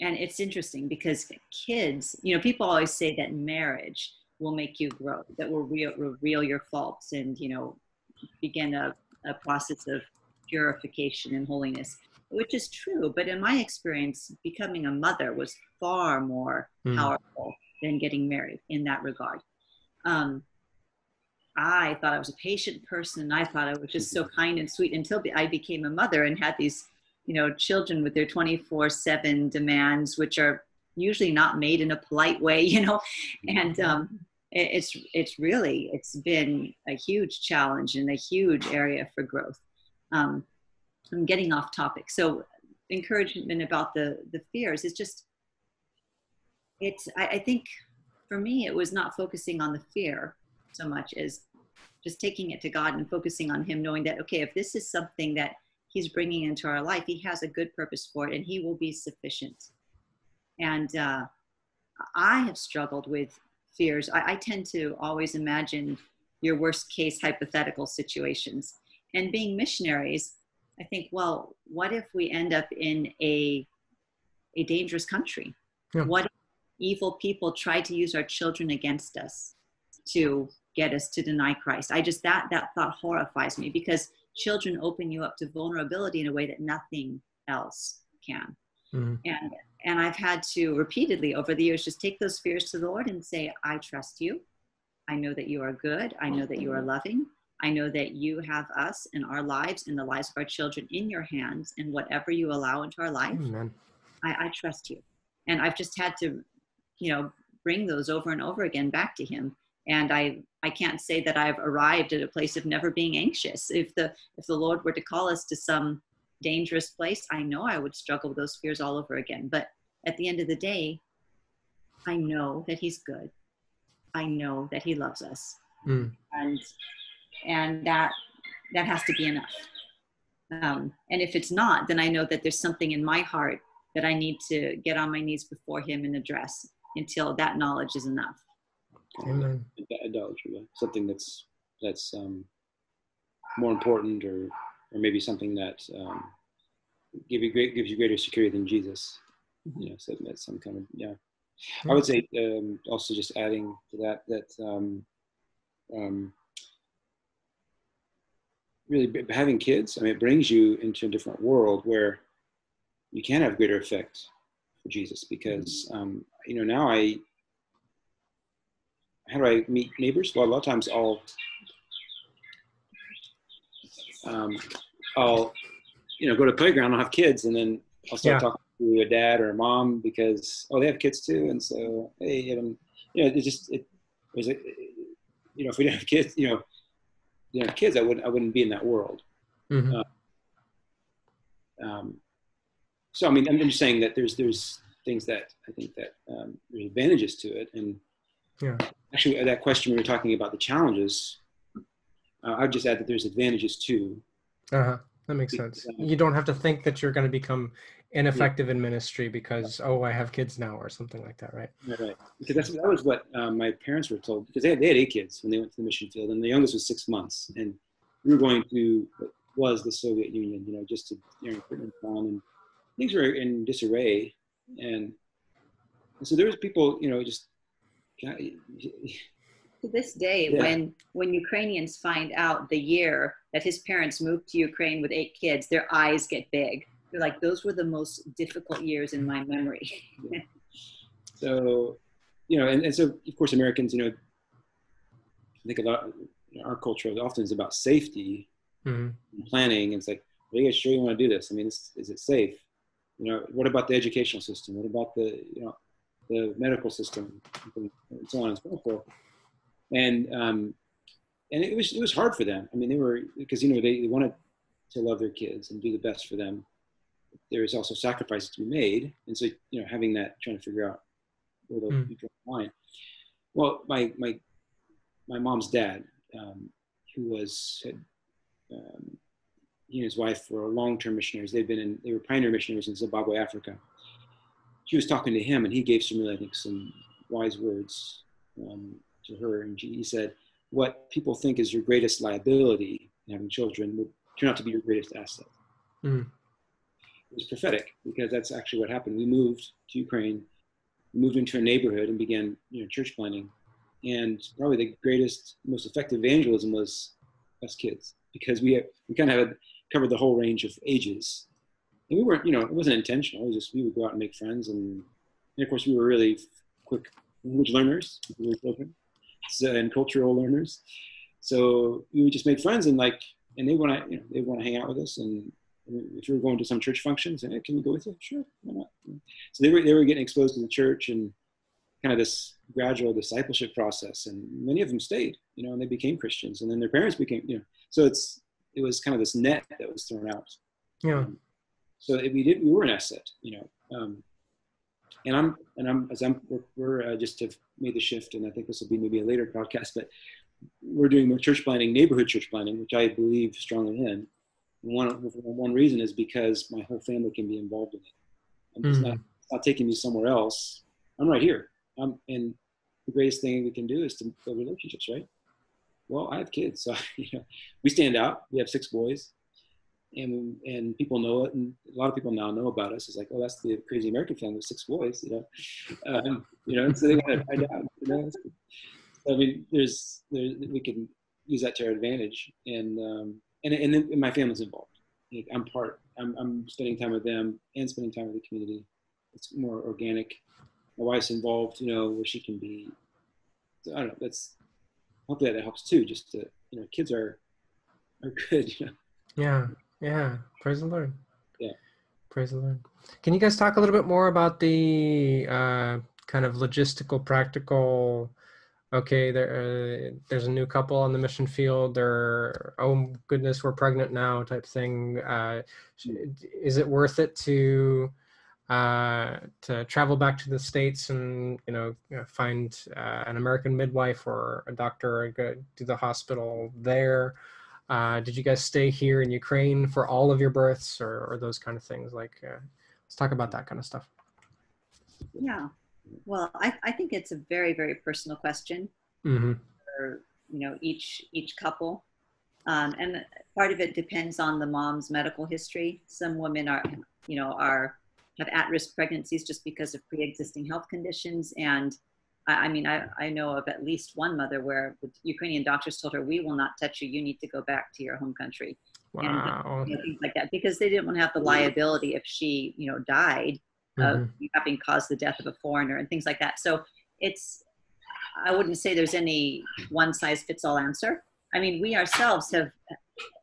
and it's interesting because kids you know people always say that marriage will make you grow that will reveal, reveal your faults and you know begin a, a process of purification and holiness which is true but in my experience becoming a mother was far more mm. powerful than getting married in that regard um, i thought i was a patient person. And i thought i was just so kind and sweet until i became a mother and had these you know children with their 24 7 demands which are usually not made in a polite way you know? And um, it's it's really it's been a huge challenge and a huge area for growth. Um, i'm getting off topic. So encouragement about the the fears is just it's I, I think for me it was not focusing on the fear so much as just taking it to god and focusing on him knowing that okay if this is something that he's bringing into our life he has a good purpose for it and he will be sufficient. And uh, i have struggled with fears. I, I tend to always imagine your worst case hypothetical situations. And being missionaries i think well what if we end up in a a dangerous country? Yeah. what evil people try to use our children against us to get us to deny christ i just that that thought horrifies me because children open you up to vulnerability in a way that nothing else can. Mm-hmm. And and I've had to repeatedly over the years just take those fears to the Lord and say, I trust you. I know that you are good. I know that you are loving. I know that you have us and our lives and the lives of our children in your hands, and whatever you allow into our life, I, I trust you. And I've just had to you know, bring those over and over again back to him. And I, I can't say that I've arrived at a place of never being anxious. If the, if the Lord were to call us to some dangerous place, I know I would struggle with those fears all over again. But at the end of the day, I know that He's good. I know that He loves us, Mm. and and that that has to be enough. Um, and if it's not, then I know that there's something in my heart that I need to get on my knees before Him and address until that knowledge is enough. Amen. Idolatry, yeah. something that's that's um, more important, or or maybe something that um, give you great gives you greater security than Jesus. You know, so that's some kind of yeah. I would say um, also just adding to that that um, um, really having kids. I mean, it brings you into a different world where you can have greater effect for Jesus because um, you know now I how do I meet neighbors? Well, a lot of times I'll um, I'll you know go to the playground. I'll have kids, and then I'll start Yeah. talking to a dad or a mom because oh they have kids too, and so hey, um, you know it just it was a you know if we didn't have kids, you know, you know kids, I wouldn't I wouldn't be in that world. Mhm. Um, so I mean, I'm just saying that there's there's things that I think that um, there's advantages to it, and Yeah. actually that question we were talking about the challenges. Uh, I'd just add that there's advantages too. Uh-huh. That makes sense. You don't have to think that you're going to become ineffective in ministry because oh, I have kids now or something like that, right? Right, right. Because that's, that was what um, my parents were told. Because they had, they had eight kids when they went to the mission field, and the youngest was six months, and we were going to what was the Soviet Union, you know, just to you know, put them down, and things were in disarray, and, and so there was people, you know, just to this day Yeah. when when ukrainians find out the year that his parents moved to ukraine with eight kids their eyes get big they're like those were the most difficult years in my memory So, you know, and, and so of course Americans, you know, I think a lot our culture often is about safety hmm and planning. And it's like, are you guys sure you want to do this? I mean, is, is it safe? You know, what about the educational system? What about the you know the medical system and so on and so forth? And um, and it was it was hard for them. I mean, they were because you know they, they wanted to love their kids and do the best for them. There is also sacrifices to be made, and so you know having that trying to figure out where the Mm. you draw the line. Well, my my my mom's dad, um, who was had, um, he and his wife were long-term missionaries. They've been in they were pioneer missionaries in Zimbabwe, Africa. She was talking to him, and he gave some really I think some wise words um, to her, and she, he said, "What people think is your greatest liability in having children would turn out to be your greatest asset." Mm. It was prophetic because that's actually what happened. We moved to Ukraine, moved into a neighborhood, and began you know church planting. And probably the greatest, most effective evangelism was us kids because we we kind of had covered the whole range of ages. And we weren't, you know, it wasn't intentional. It was just we would go out and make friends, and, and of course we were really quick language learners, we were children, so, and cultural learners. So we would just make friends, and like, and they want to, you know, they want to hang out with us, and if you were going to some church functions, say, hey, can we go with you? Sure, why not? So they were they were getting exposed to the church and kind of this gradual discipleship process, and many of them stayed, you know, and they became Christians, and then their parents became, you know, so it's it was kind of this net that was thrown out. Yeah. Um, So if we did, we were an asset, you know. Um, and I'm and I'm as I'm we're, we're uh, just have made the shift, and I think this will be maybe a later podcast, but we're doing more church planting, neighborhood church planting, which I believe strongly in. One one reason is because my whole family can be involved in it. I'm just Mhm. not it's not taking me somewhere else. I'm right here. Um, and the greatest thing we can do is to build relationships, right? Well, I have kids, so you know, we stand out. We have six boys, and and people know it, and a lot of people now know about us. It's like, oh, that's the crazy American family with six boys, you know, um, you know. So they want to find out, you know. So, I mean, there's there we can use that to our advantage, and um, and and then my family's involved. Like, I'm part. I'm I'm spending time with them and spending time with the community. It's more organic. My wife's involved, you know, where she can be. So, I don't know. That's hopefully that helps too. Just to you know, kids are are good. You know. Yeah. Yeah. Praise the Lord. Yeah. Praise the Lord. Can you guys talk a little bit more about the uh, kind of logistical, practical. Okay, there uh, there's a new couple on the mission field. They're oh goodness, we're pregnant now, type thing. Uh, is it worth it to uh, to travel back to the states and you know find uh, an American midwife or a doctor and go to the hospital there? Uh, did you guys stay here in Ukraine for all of your births or, or those kind of things? Like, uh, let's talk about that kind of stuff. Yeah, well, I, I think it's a very very personal question mm-hmm. for you know each each couple. Um, and part of it depends on the mom's medical history. Some women are, you know, are have at-risk pregnancies just because of pre-existing health conditions. And I, I mean, I, I know of at least one mother where the Ukrainian doctors told her, "We will not touch you. You need to go back to your home country." Wow. And you know, things like that because they didn't want to have the liability if she, you know, died of Mm-hmm. having caused the death of a foreigner and things like that. So it's, I wouldn't say there's any one size fits all answer. I mean, we ourselves have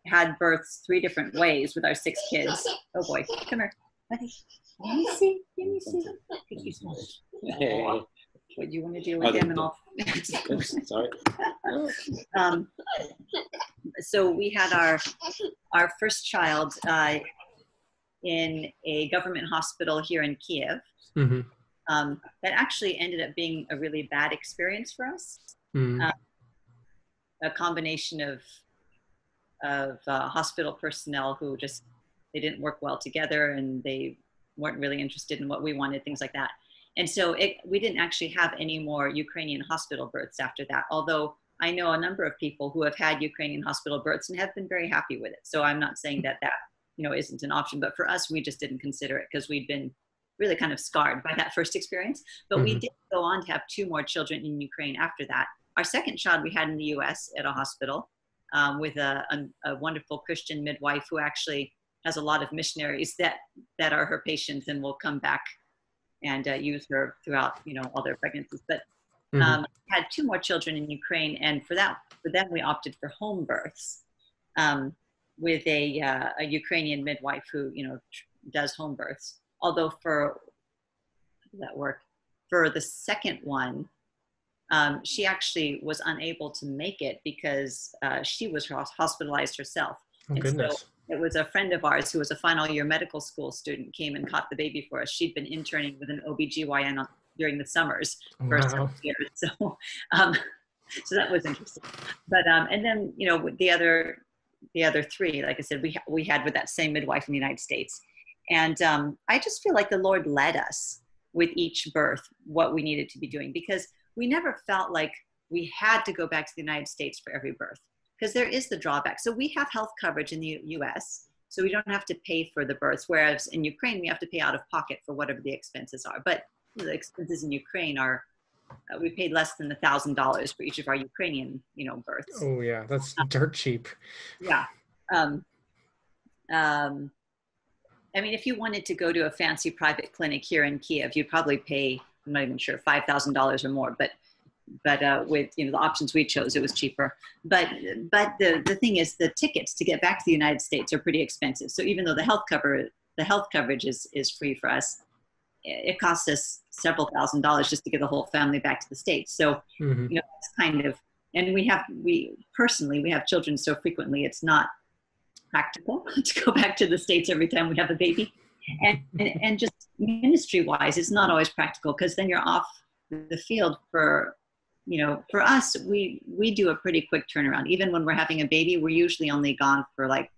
had births three different ways with our six kids. Oh boy, come here, buddy. Let me see. Let me see. Could you smell it? What you want to deal with Oh, the- him and all? Sorry. um, so we had our our first child uh, in a government hospital here in Kiev. Mm-hmm. Um, that actually ended up being a really bad experience for us. Mm-hmm. Uh, a combination of of uh, hospital personnel who just they didn't work well together and they weren't really interested in what we wanted, things like that. And so it, we didn't actually have any more Ukrainian hospital births after that. Although I know a number of people who have had Ukrainian hospital births and have been very happy with it. So I'm not saying that that you know isn't an option, but for us, we just didn't consider it because we'd been really kind of scarred by that first experience. But we Mhm. did go on to have two more children in Ukraine after that. Our second child we had in the U.S. at a hospital um, with a, a, a wonderful Christian midwife who actually has a lot of missionaries that that are her patients and will come back and uh, use her throughout you know all their pregnancies. But Mhm. um, had two more children in Ukraine, and for that for them we opted for home births um, with a uh, a Ukrainian midwife who you know tr- does home births. Although for that work for the second one. Um, she actually was unable to make it because uh, she was hospitalized herself oh, and so- goodness. It was a friend of ours who was a final year medical school student came and caught the baby for us. She'd been interning with an OBGYN on, during the summers for wow. several years. So, um, so that was interesting. But, um, and then, you know, the other, the other three, like I said, we, we had with that same midwife in the United States. And um, I just feel like the Lord led us with each birth, what we needed to be doing, because we never felt like we had to go back to the United States for every birth because there is the drawback. So we have health coverage in the US, so we don't have to pay for the births, whereas in Ukraine, we have to pay out of pocket for whatever the expenses are. But the expenses in Ukraine are, uh, we paid less than a thousand dollars for each of our Ukrainian, you know, births. Oh yeah, that's dirt cheap. Yeah. Um, um, I mean, if you wanted to go to a fancy private clinic here in Kiev, you'd probably pay, I'm not even sure, $5,000 or more, but but uh, with you know the options we chose, it was cheaper. But but the the thing is, the tickets to get back to the United States are pretty expensive. So even though the health cover the health coverage is is free for us, it costs us several thousand dollars just to get the whole family back to the states. So Mhm. you know it's kind of and we have we personally we have children so frequently it's not practical to go back to the states every time we have a baby and and, and just ministry wise it's not always practical because then you're off the field for you know for us we we do a pretty quick turnaround even when we're having a baby we're usually only gone for like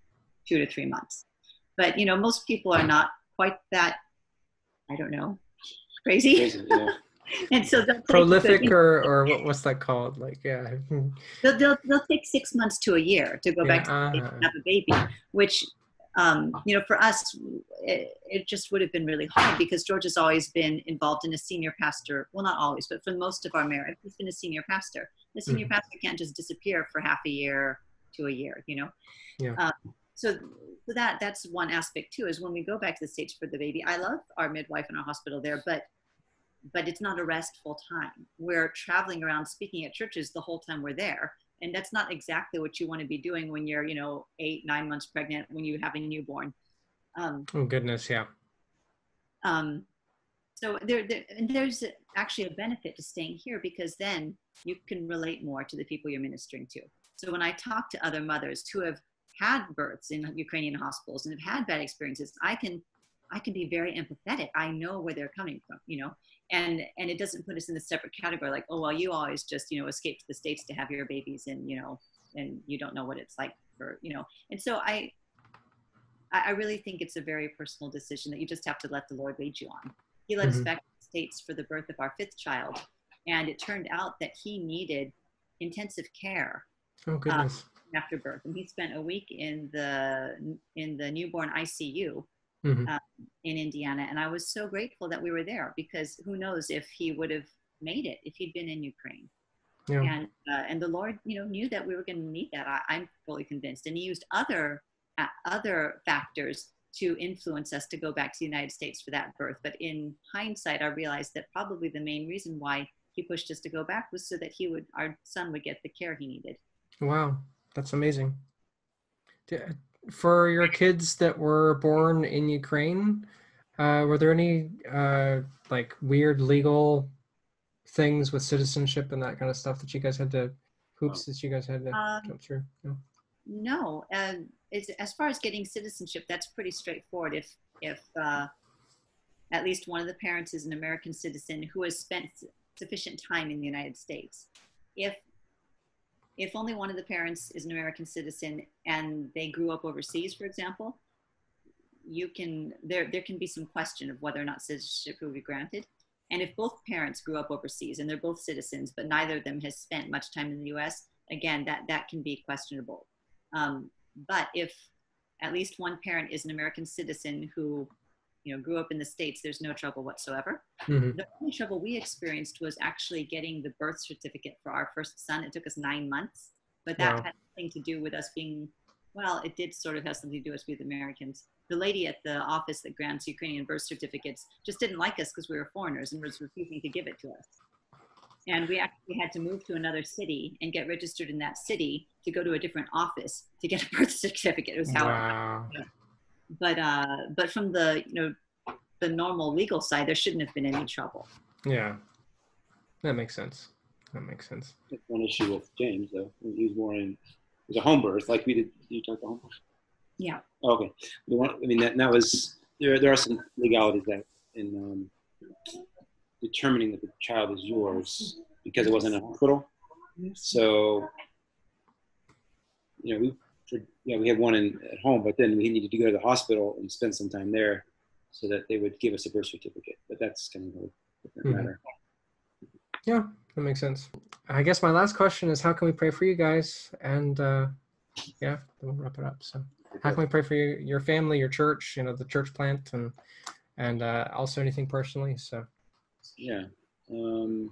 two to three months but you know most people are not quite that i don't know crazy Crazy, yeah. and so they'll Prolific the- or or what, what's that called? Like yeah. they'll, they'll, they'll take six months to a year to go back to the States Yeah. and have a baby, which, um, you know, for us, it, it just would have been really hard because George has always been involved in a senior pastor. Well, not always, but for most of our marriage, he's been a senior pastor. The senior pastor can't just disappear for half a year to a year, you know? Yeah. Um, so so that that's one aspect too is when we go back to the states for the baby i love our midwife and our hospital there but but it's not a restful time we're traveling around speaking at churches the whole time we're there and that's not exactly what you want to be doing when you're you know eight nine months pregnant when you have a newborn um, Oh goodness, yeah. um, so there, there and there's actually a benefit to staying here because then you can relate more to the people you're ministering to. So when I talk to other mothers who have had births in Ukrainian hospitals and have had bad experiences, I can I can be very empathetic. I know where they're coming from, you know, and and it doesn't put us in a separate category like, oh well, you always just you know escape to the states to have your babies, and you know, and you don't know what it's like for you know. And so I I really think it's a very personal decision that you just have to let the Lord lead you on. He led mm-hmm. us back to the states for the birth of our fifth child, and it turned out that he needed intensive care. Oh goodness. Um, after birth, and he spent a week in the in the newborn ICU mm-hmm. um, in Indiana, and I was so grateful that we were there because who knows if he would have made it if he'd been in Ukraine. Yeah. And uh, and the Lord, you know, knew that we were going to need that. I, am fully convinced, and He used other uh, other factors to influence us to go back to the United States for that birth. But in hindsight, I realized that probably the main reason why He pushed us to go back was so that He would, our son, would get the care he needed. Wow, that's amazing. For your kids that were born in Ukraine, uh, were there any uh, like weird legal things with citizenship and that kind of stuff that you guys had to hoops that you guys had to um, jump through? No, no. and as far as getting citizenship, that's pretty straightforward. If if uh, at least one of the parents is an American citizen who has spent sufficient time in the United States. If if only one of the parents is an American citizen and they grew up overseas, for example, you can there there can be some question of whether or not citizenship will be granted. And if both parents grew up overseas and they're both citizens, but neither of them has spent much time in the U.S., again, that that can be questionable. Um, but if at least one parent is an American citizen who you know grew up in the states there's no trouble whatsoever mm-hmm. the only trouble we experienced was actually getting the birth certificate for our first son it took us nine months but that wow. had nothing to do with us being well it did sort of have something to do with us being americans the lady at the office that grants ukrainian birth certificates just didn't like us because we were foreigners and was refusing to give it to us and we actually had to move to another city and get registered in that city to go to a different office to get a birth certificate. It was how. Wow. But uh, but from the you know the normal legal side, there shouldn't have been any trouble. Yeah, that makes sense. That makes sense. one issue with James though. He was born in it was a home birth, like we did. You talk about home birth. Yeah. Oh, okay. The one, I mean, that, that was there. There are some legalities that in um, determining that the child is yours because it wasn't a hospital. So, you know, we you we had one in, at home, but then we needed to go to the hospital and spend some time there so that they would give us a birth certificate. But that's kind of a different mm-hmm. matter. Yeah, that makes sense. I guess my last question is how can we pray for you guys? And uh, yeah, we'll wrap it up. So, how can we pray for you, your family, your church, you know, the church plant, and and uh, also anything personally? So, yeah. Um,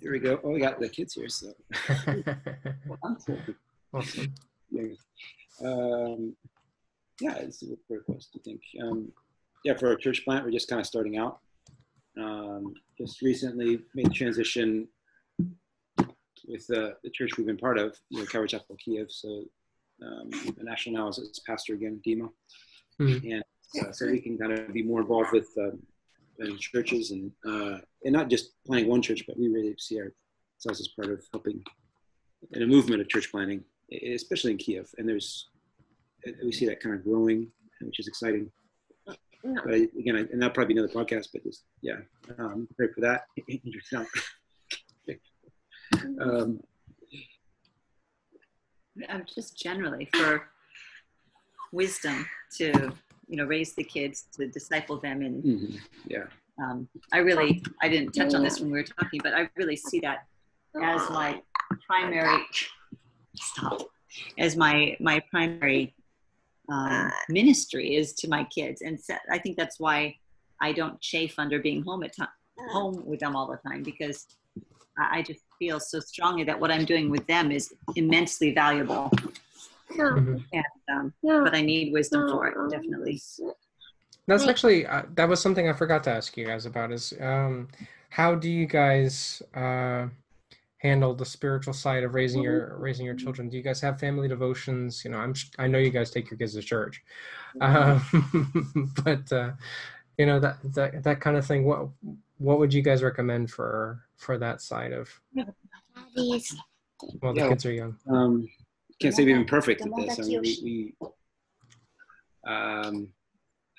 here we go. Oh, we got the kids here, so. awesome. Yeah. Um, yeah, it's a good request, I think. Um, yeah, for our church plant, we're just kind of starting out. Um, just recently made the transition with uh, the church we've been part of, you know, Calvary Chapel Kiev. So um, the national now is its pastor again, Dima. Mm-hmm. And uh, so we can kind of be more involved with um, churches and uh, and not just planting one church, but we really see ourselves as part of helping in a movement of church planting, especially in Kiev. And there's we see that kind of growing, which is exciting. But again, I, and that'll probably be another podcast, but just yeah, um, pray for that. um, um, just generally for wisdom to you know raise the kids to disciple them and mm-hmm. yeah um, i really i didn't touch on this when we were talking but i really see that as my primary stop as my my primary uh, ministry is to my kids and so i think that's why i don't chafe under being home at time home with them all the time because i just feel so strongly that what i'm doing with them is immensely valuable Mm-hmm. And, um, but I need wisdom for it, definitely. That's actually uh, that was something I forgot to ask you guys about. Is um, how do you guys uh, handle the spiritual side of raising your raising your children? Do you guys have family devotions? You know, I'm I know you guys take your kids to church, uh, but uh, you know that that that kind of thing. What what would you guys recommend for for that side of well while the Yeah. kids are young? Um, can't say we've been perfect at this. I mean, we, we um,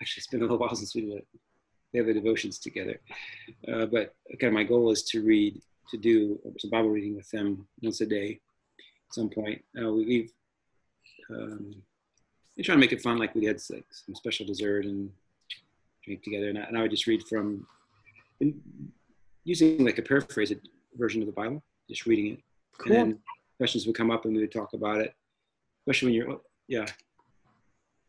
actually it's been a little while since we did it. They have the devotions together, uh, but okay, my goal is to read, to do some Bible reading with them once a day, at some point. Uh, we, we've um, we try to make it fun, like we had like some special dessert and drink together, and I, and I would just read from using like a paraphrased version of the Bible, just reading it Cool. and then questions would come up and we would talk about it especially when you're yeah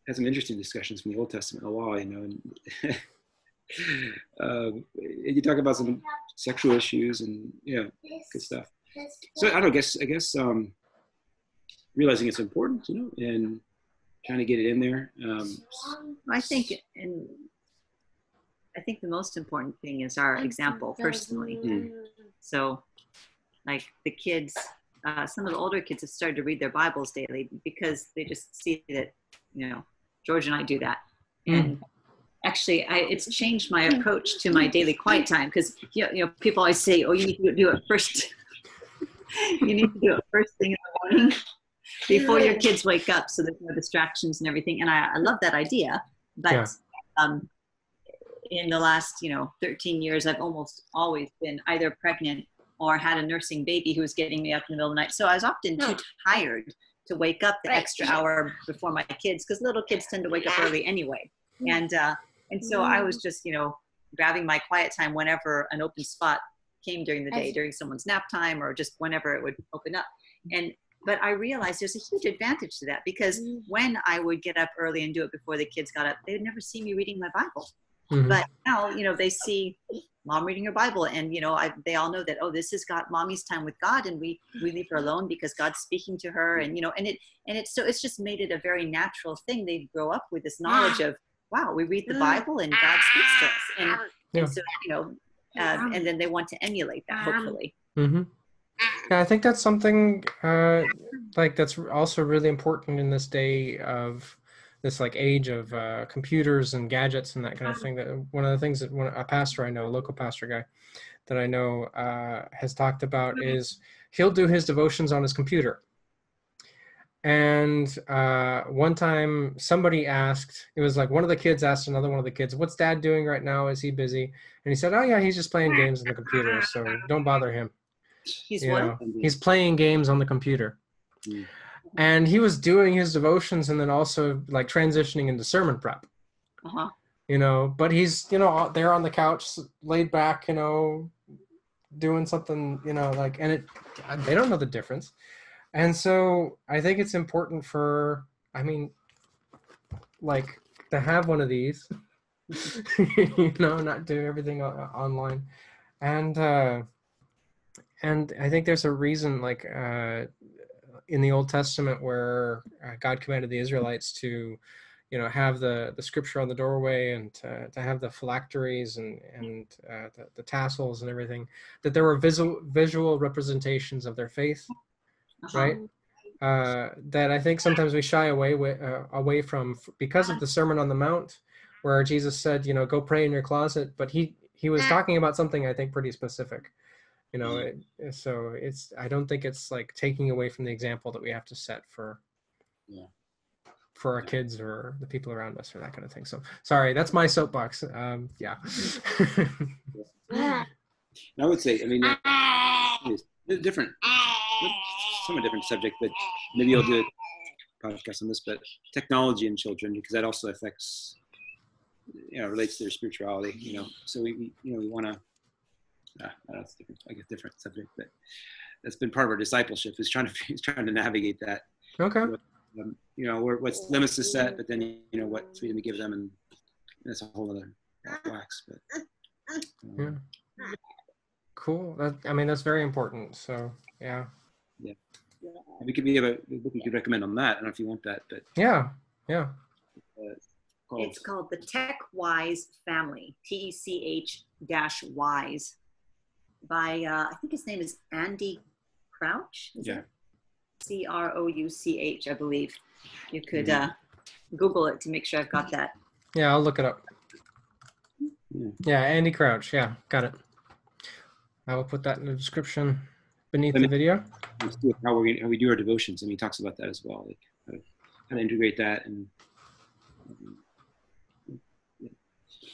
had some interesting discussions from the old testament a while you know and um, and you talk about some sexual issues and yeah good stuff so i don't know, guess i guess um realizing it's important you know and trying to get it in there um I think, and I think the most important thing is our example personally. Mm. So, like the kids, uh, some of the older kids have started to read their Bibles daily because they just see that, you know, George and I do that. And actually, I, it's changed my approach to my daily quiet time because, you know, you know, people always say, oh, you need to do it first. you need to do it first thing in the morning before your kids wake up so there's no distractions and everything. And I, I love that idea. But Yeah. um, in the last, you know, 13 years, I've almost always been either pregnant or had a nursing baby who was getting me up in the middle of the night. So I was often too tired to wake up the Right. extra hour before my kids because little kids tend to wake up early anyway. And uh, and so I was just, you know, grabbing my quiet time whenever an open spot came during the day, during someone's nap time or just whenever it would open up. And but I realized there's a huge advantage to that because Mm. when I would get up early and do it before the kids got up, they would never see me reading my Bible Mhm. but now you know they see mom reading her bible and you know I, they all know that oh this is got mommy's time with god and we we leave her alone because god's speaking to her and you know and it and it's so it's just made it a very natural thing they grow up with this knowledge of wow we read the bible and god speaks to us. And, Yeah. and so you know uh, and then they want to emulate that hopefully. Hmm Yeah, I think that's something uh, like that's also really important in this day of this like age of uh, computers and gadgets and that kind of thing. That one of the things that one, a pastor I know, a local pastor guy that I know, uh, has talked about is he'll do his devotions on his computer. And uh, one time somebody asked, it was like one of the kids asked another one of the kids, "What's Dad doing right now? Is he busy?" And he said, "Oh yeah, he's just playing games on the computer, so don't bother him." he's he's playing games on the computer Mm. and he was doing his devotions and then also like transitioning into sermon prep uh-huh. you know but he's you know there on the couch laid back you know doing something you know like and it they don't know the difference and so i think it's important for i mean like to have one of these you know not do everything online. And uh and i think there's a reason like uh in the old testament where uh, god commanded the israelites to you know have the the scripture on the doorway and to, to have the phylacteries and and uh, the, the tassels and everything that there were visual visual representations of their faith Uh-huh. right uh, that I think sometimes we shy away wi- uh, away from because of the Sermon on the Mount, where Jesus said, you know, go pray in your closet. But he he was talking about something I think pretty specific, you know. It, so it's I don't think it's like taking away from the example that we have to set for Yeah. for our kids or the people around us or that kind of thing. So sorry, that's my soapbox. Um, yeah. I would say, I mean, different, somewhat different subject, but maybe I'll do a podcast on this. But technology in children, because that also affects, you know, relates to their spirituality. You know, so we, we you know, we want to. Uh, that's different, I guess, different subject, but that's been part of our discipleship is trying to is trying to navigate that. okay. Um, you know, where what's limits to set, but then you know what freedom to give them, and that's a whole other wax. But um, Yeah. Cool. That, I mean, that's very important. So yeah. We could be able, we could recommend on that. I don't know if you want that, but Yeah. Yeah. uh, called, It's called the Tech Wise Family, T E C H dash Wise, by uh, I think his name is Andy Crouch. Is Yeah. it? C R O U C H, I believe. You could uh, Google it to make sure I've got that. Yeah. I'll look it up. Yeah, Andy Crouch. Yeah, got it. I will put that in the description beneath the video. Let's do it how we how we do our devotions. and he talks about that as well, like how to, how to integrate that and. um,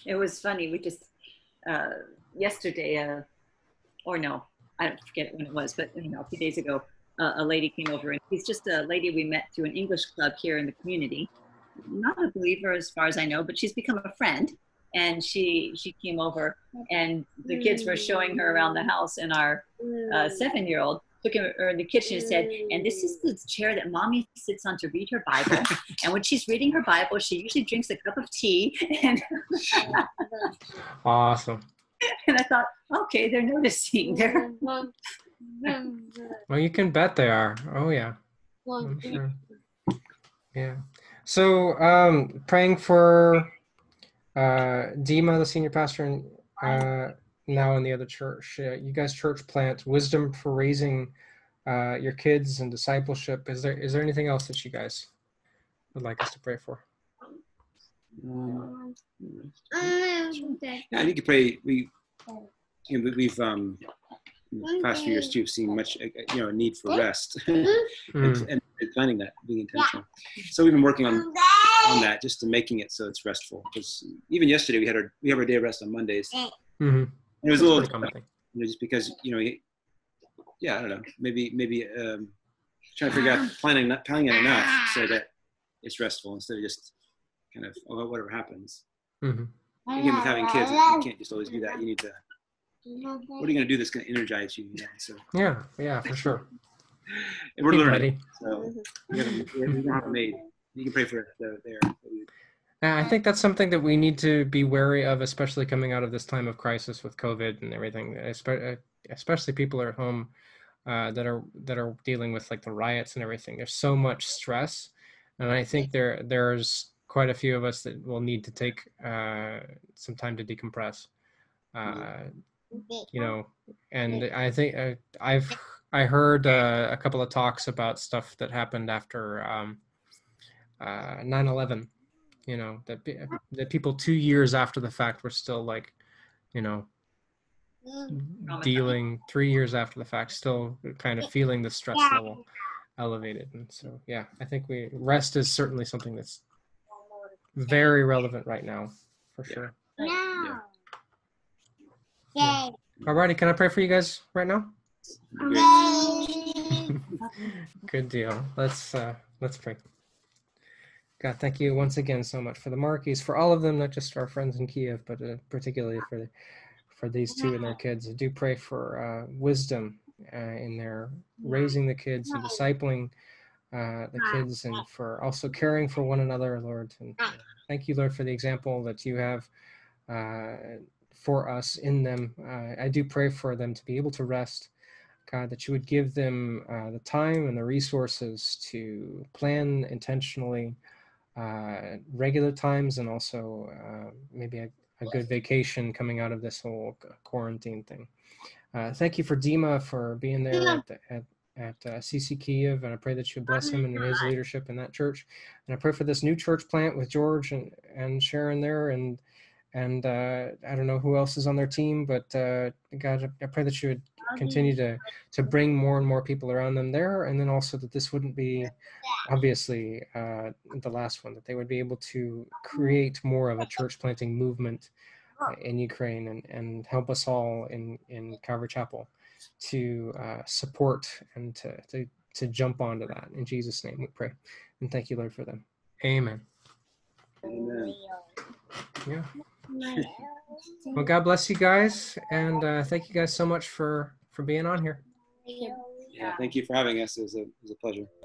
It was funny. We just uh, yesterday, uh, or no, I don't forget when it was, but you know, a few days ago, uh, a lady came over, and she's just a lady we met through an English club here in the community. Not a believer, as far as I know, but she's become a friend. And she she came over, and the kids were showing her around the house, and our uh, seven-year-old took her in the kitchen and said, "And this is the chair that mommy sits on to read her Bible. and when she's reading her Bible, she usually drinks a cup of tea." And Awesome. and I thought, okay, they're noticing. They're Well, you can bet they are. Oh yeah, I'm sure. Yeah. So, um, praying for uh, Dima, the senior pastor, and uh, now in the other church. Uh, you guys church plant wisdom for raising uh, your kids and discipleship. Is there is there anything else that you guys would like us to pray for? um, yeah, I think you pray. We, you know, we- we've um, in the past few years too seen much, uh, you know, a need for rest and, Mm, and planning that, being intentional. So we've been working on on that just to making it so it's restful. Because even yesterday we had our we have our day of rest on Mondays. Mhm. It was That's a little common thing. you know, just because you know, he- yeah, I don't know, maybe maybe um, trying to figure out planning not planning it enough so that it's restful instead of just kind of oh, whatever happens. Mhm. Again, with having kids, you can't just always do that. You need to. What are you going to do that's going to energize you? you know? So Yeah, yeah, for sure. and we're Keep learning. ready. So we haven't, we haven't have it made. You can pray for it uh, there. Yeah, I think that's something that we need to be wary of, especially coming out of this time of crisis with COVID and everything. uh, Especially people are at home uh, that are that are dealing with like the riots and everything. There's so much stress, and I think there there's quite a few of us that will need to take uh, some time to decompress. Uh, you know, and I think uh, I've I heard uh, a couple of talks about stuff that happened after um, uh, 9/11 you know that that people two years after the fact were still like you know dealing three years after the fact still kind of feeling the stress level elevated. And so yeah i think we rest is certainly something that's very relevant right now for sure. No. Yeah. alrighty can i pray for you guys right now? Good deal. Let's uh let's pray. God, thank you once again so much for the Markeys, for all of them, not just our friends in Kiev, but uh, particularly for for these two and their kids. I do pray for uh, wisdom uh, in their raising the kids and discipling uh, the kids, and for also caring for one another, Lord. And uh, thank you, Lord, for the example that you have uh, for us in them. Uh, I do pray for them to be able to rest. God, that you would give them uh, the time and the resources to plan intentionally uh, regular times and also uh, maybe a, a good vacation coming out of this whole quarantine thing. Uh, thank you for Dima for being there at, the, at, at uh, CC Kiev, and I pray that you bless him and his leadership in that church. And I pray for this new church plant with George and, and Sharon there, and and uh, I don't know who else is on their team, but uh, God, I pray that you would continue to to bring more and more people around them there and then also that this wouldn't be obviously uh, the last one that they would be able to create more of a church planting movement uh, in ukraine and, and help us all in in calvary chapel to uh, support and to, to to jump onto that. In jesus name we pray and thank you lord for them. Amen. Amen. yeah well god bless you guys and uh, thank you guys so much for for being on here Yeah, thank you for having us. It was a, it was a pleasure. Yeah.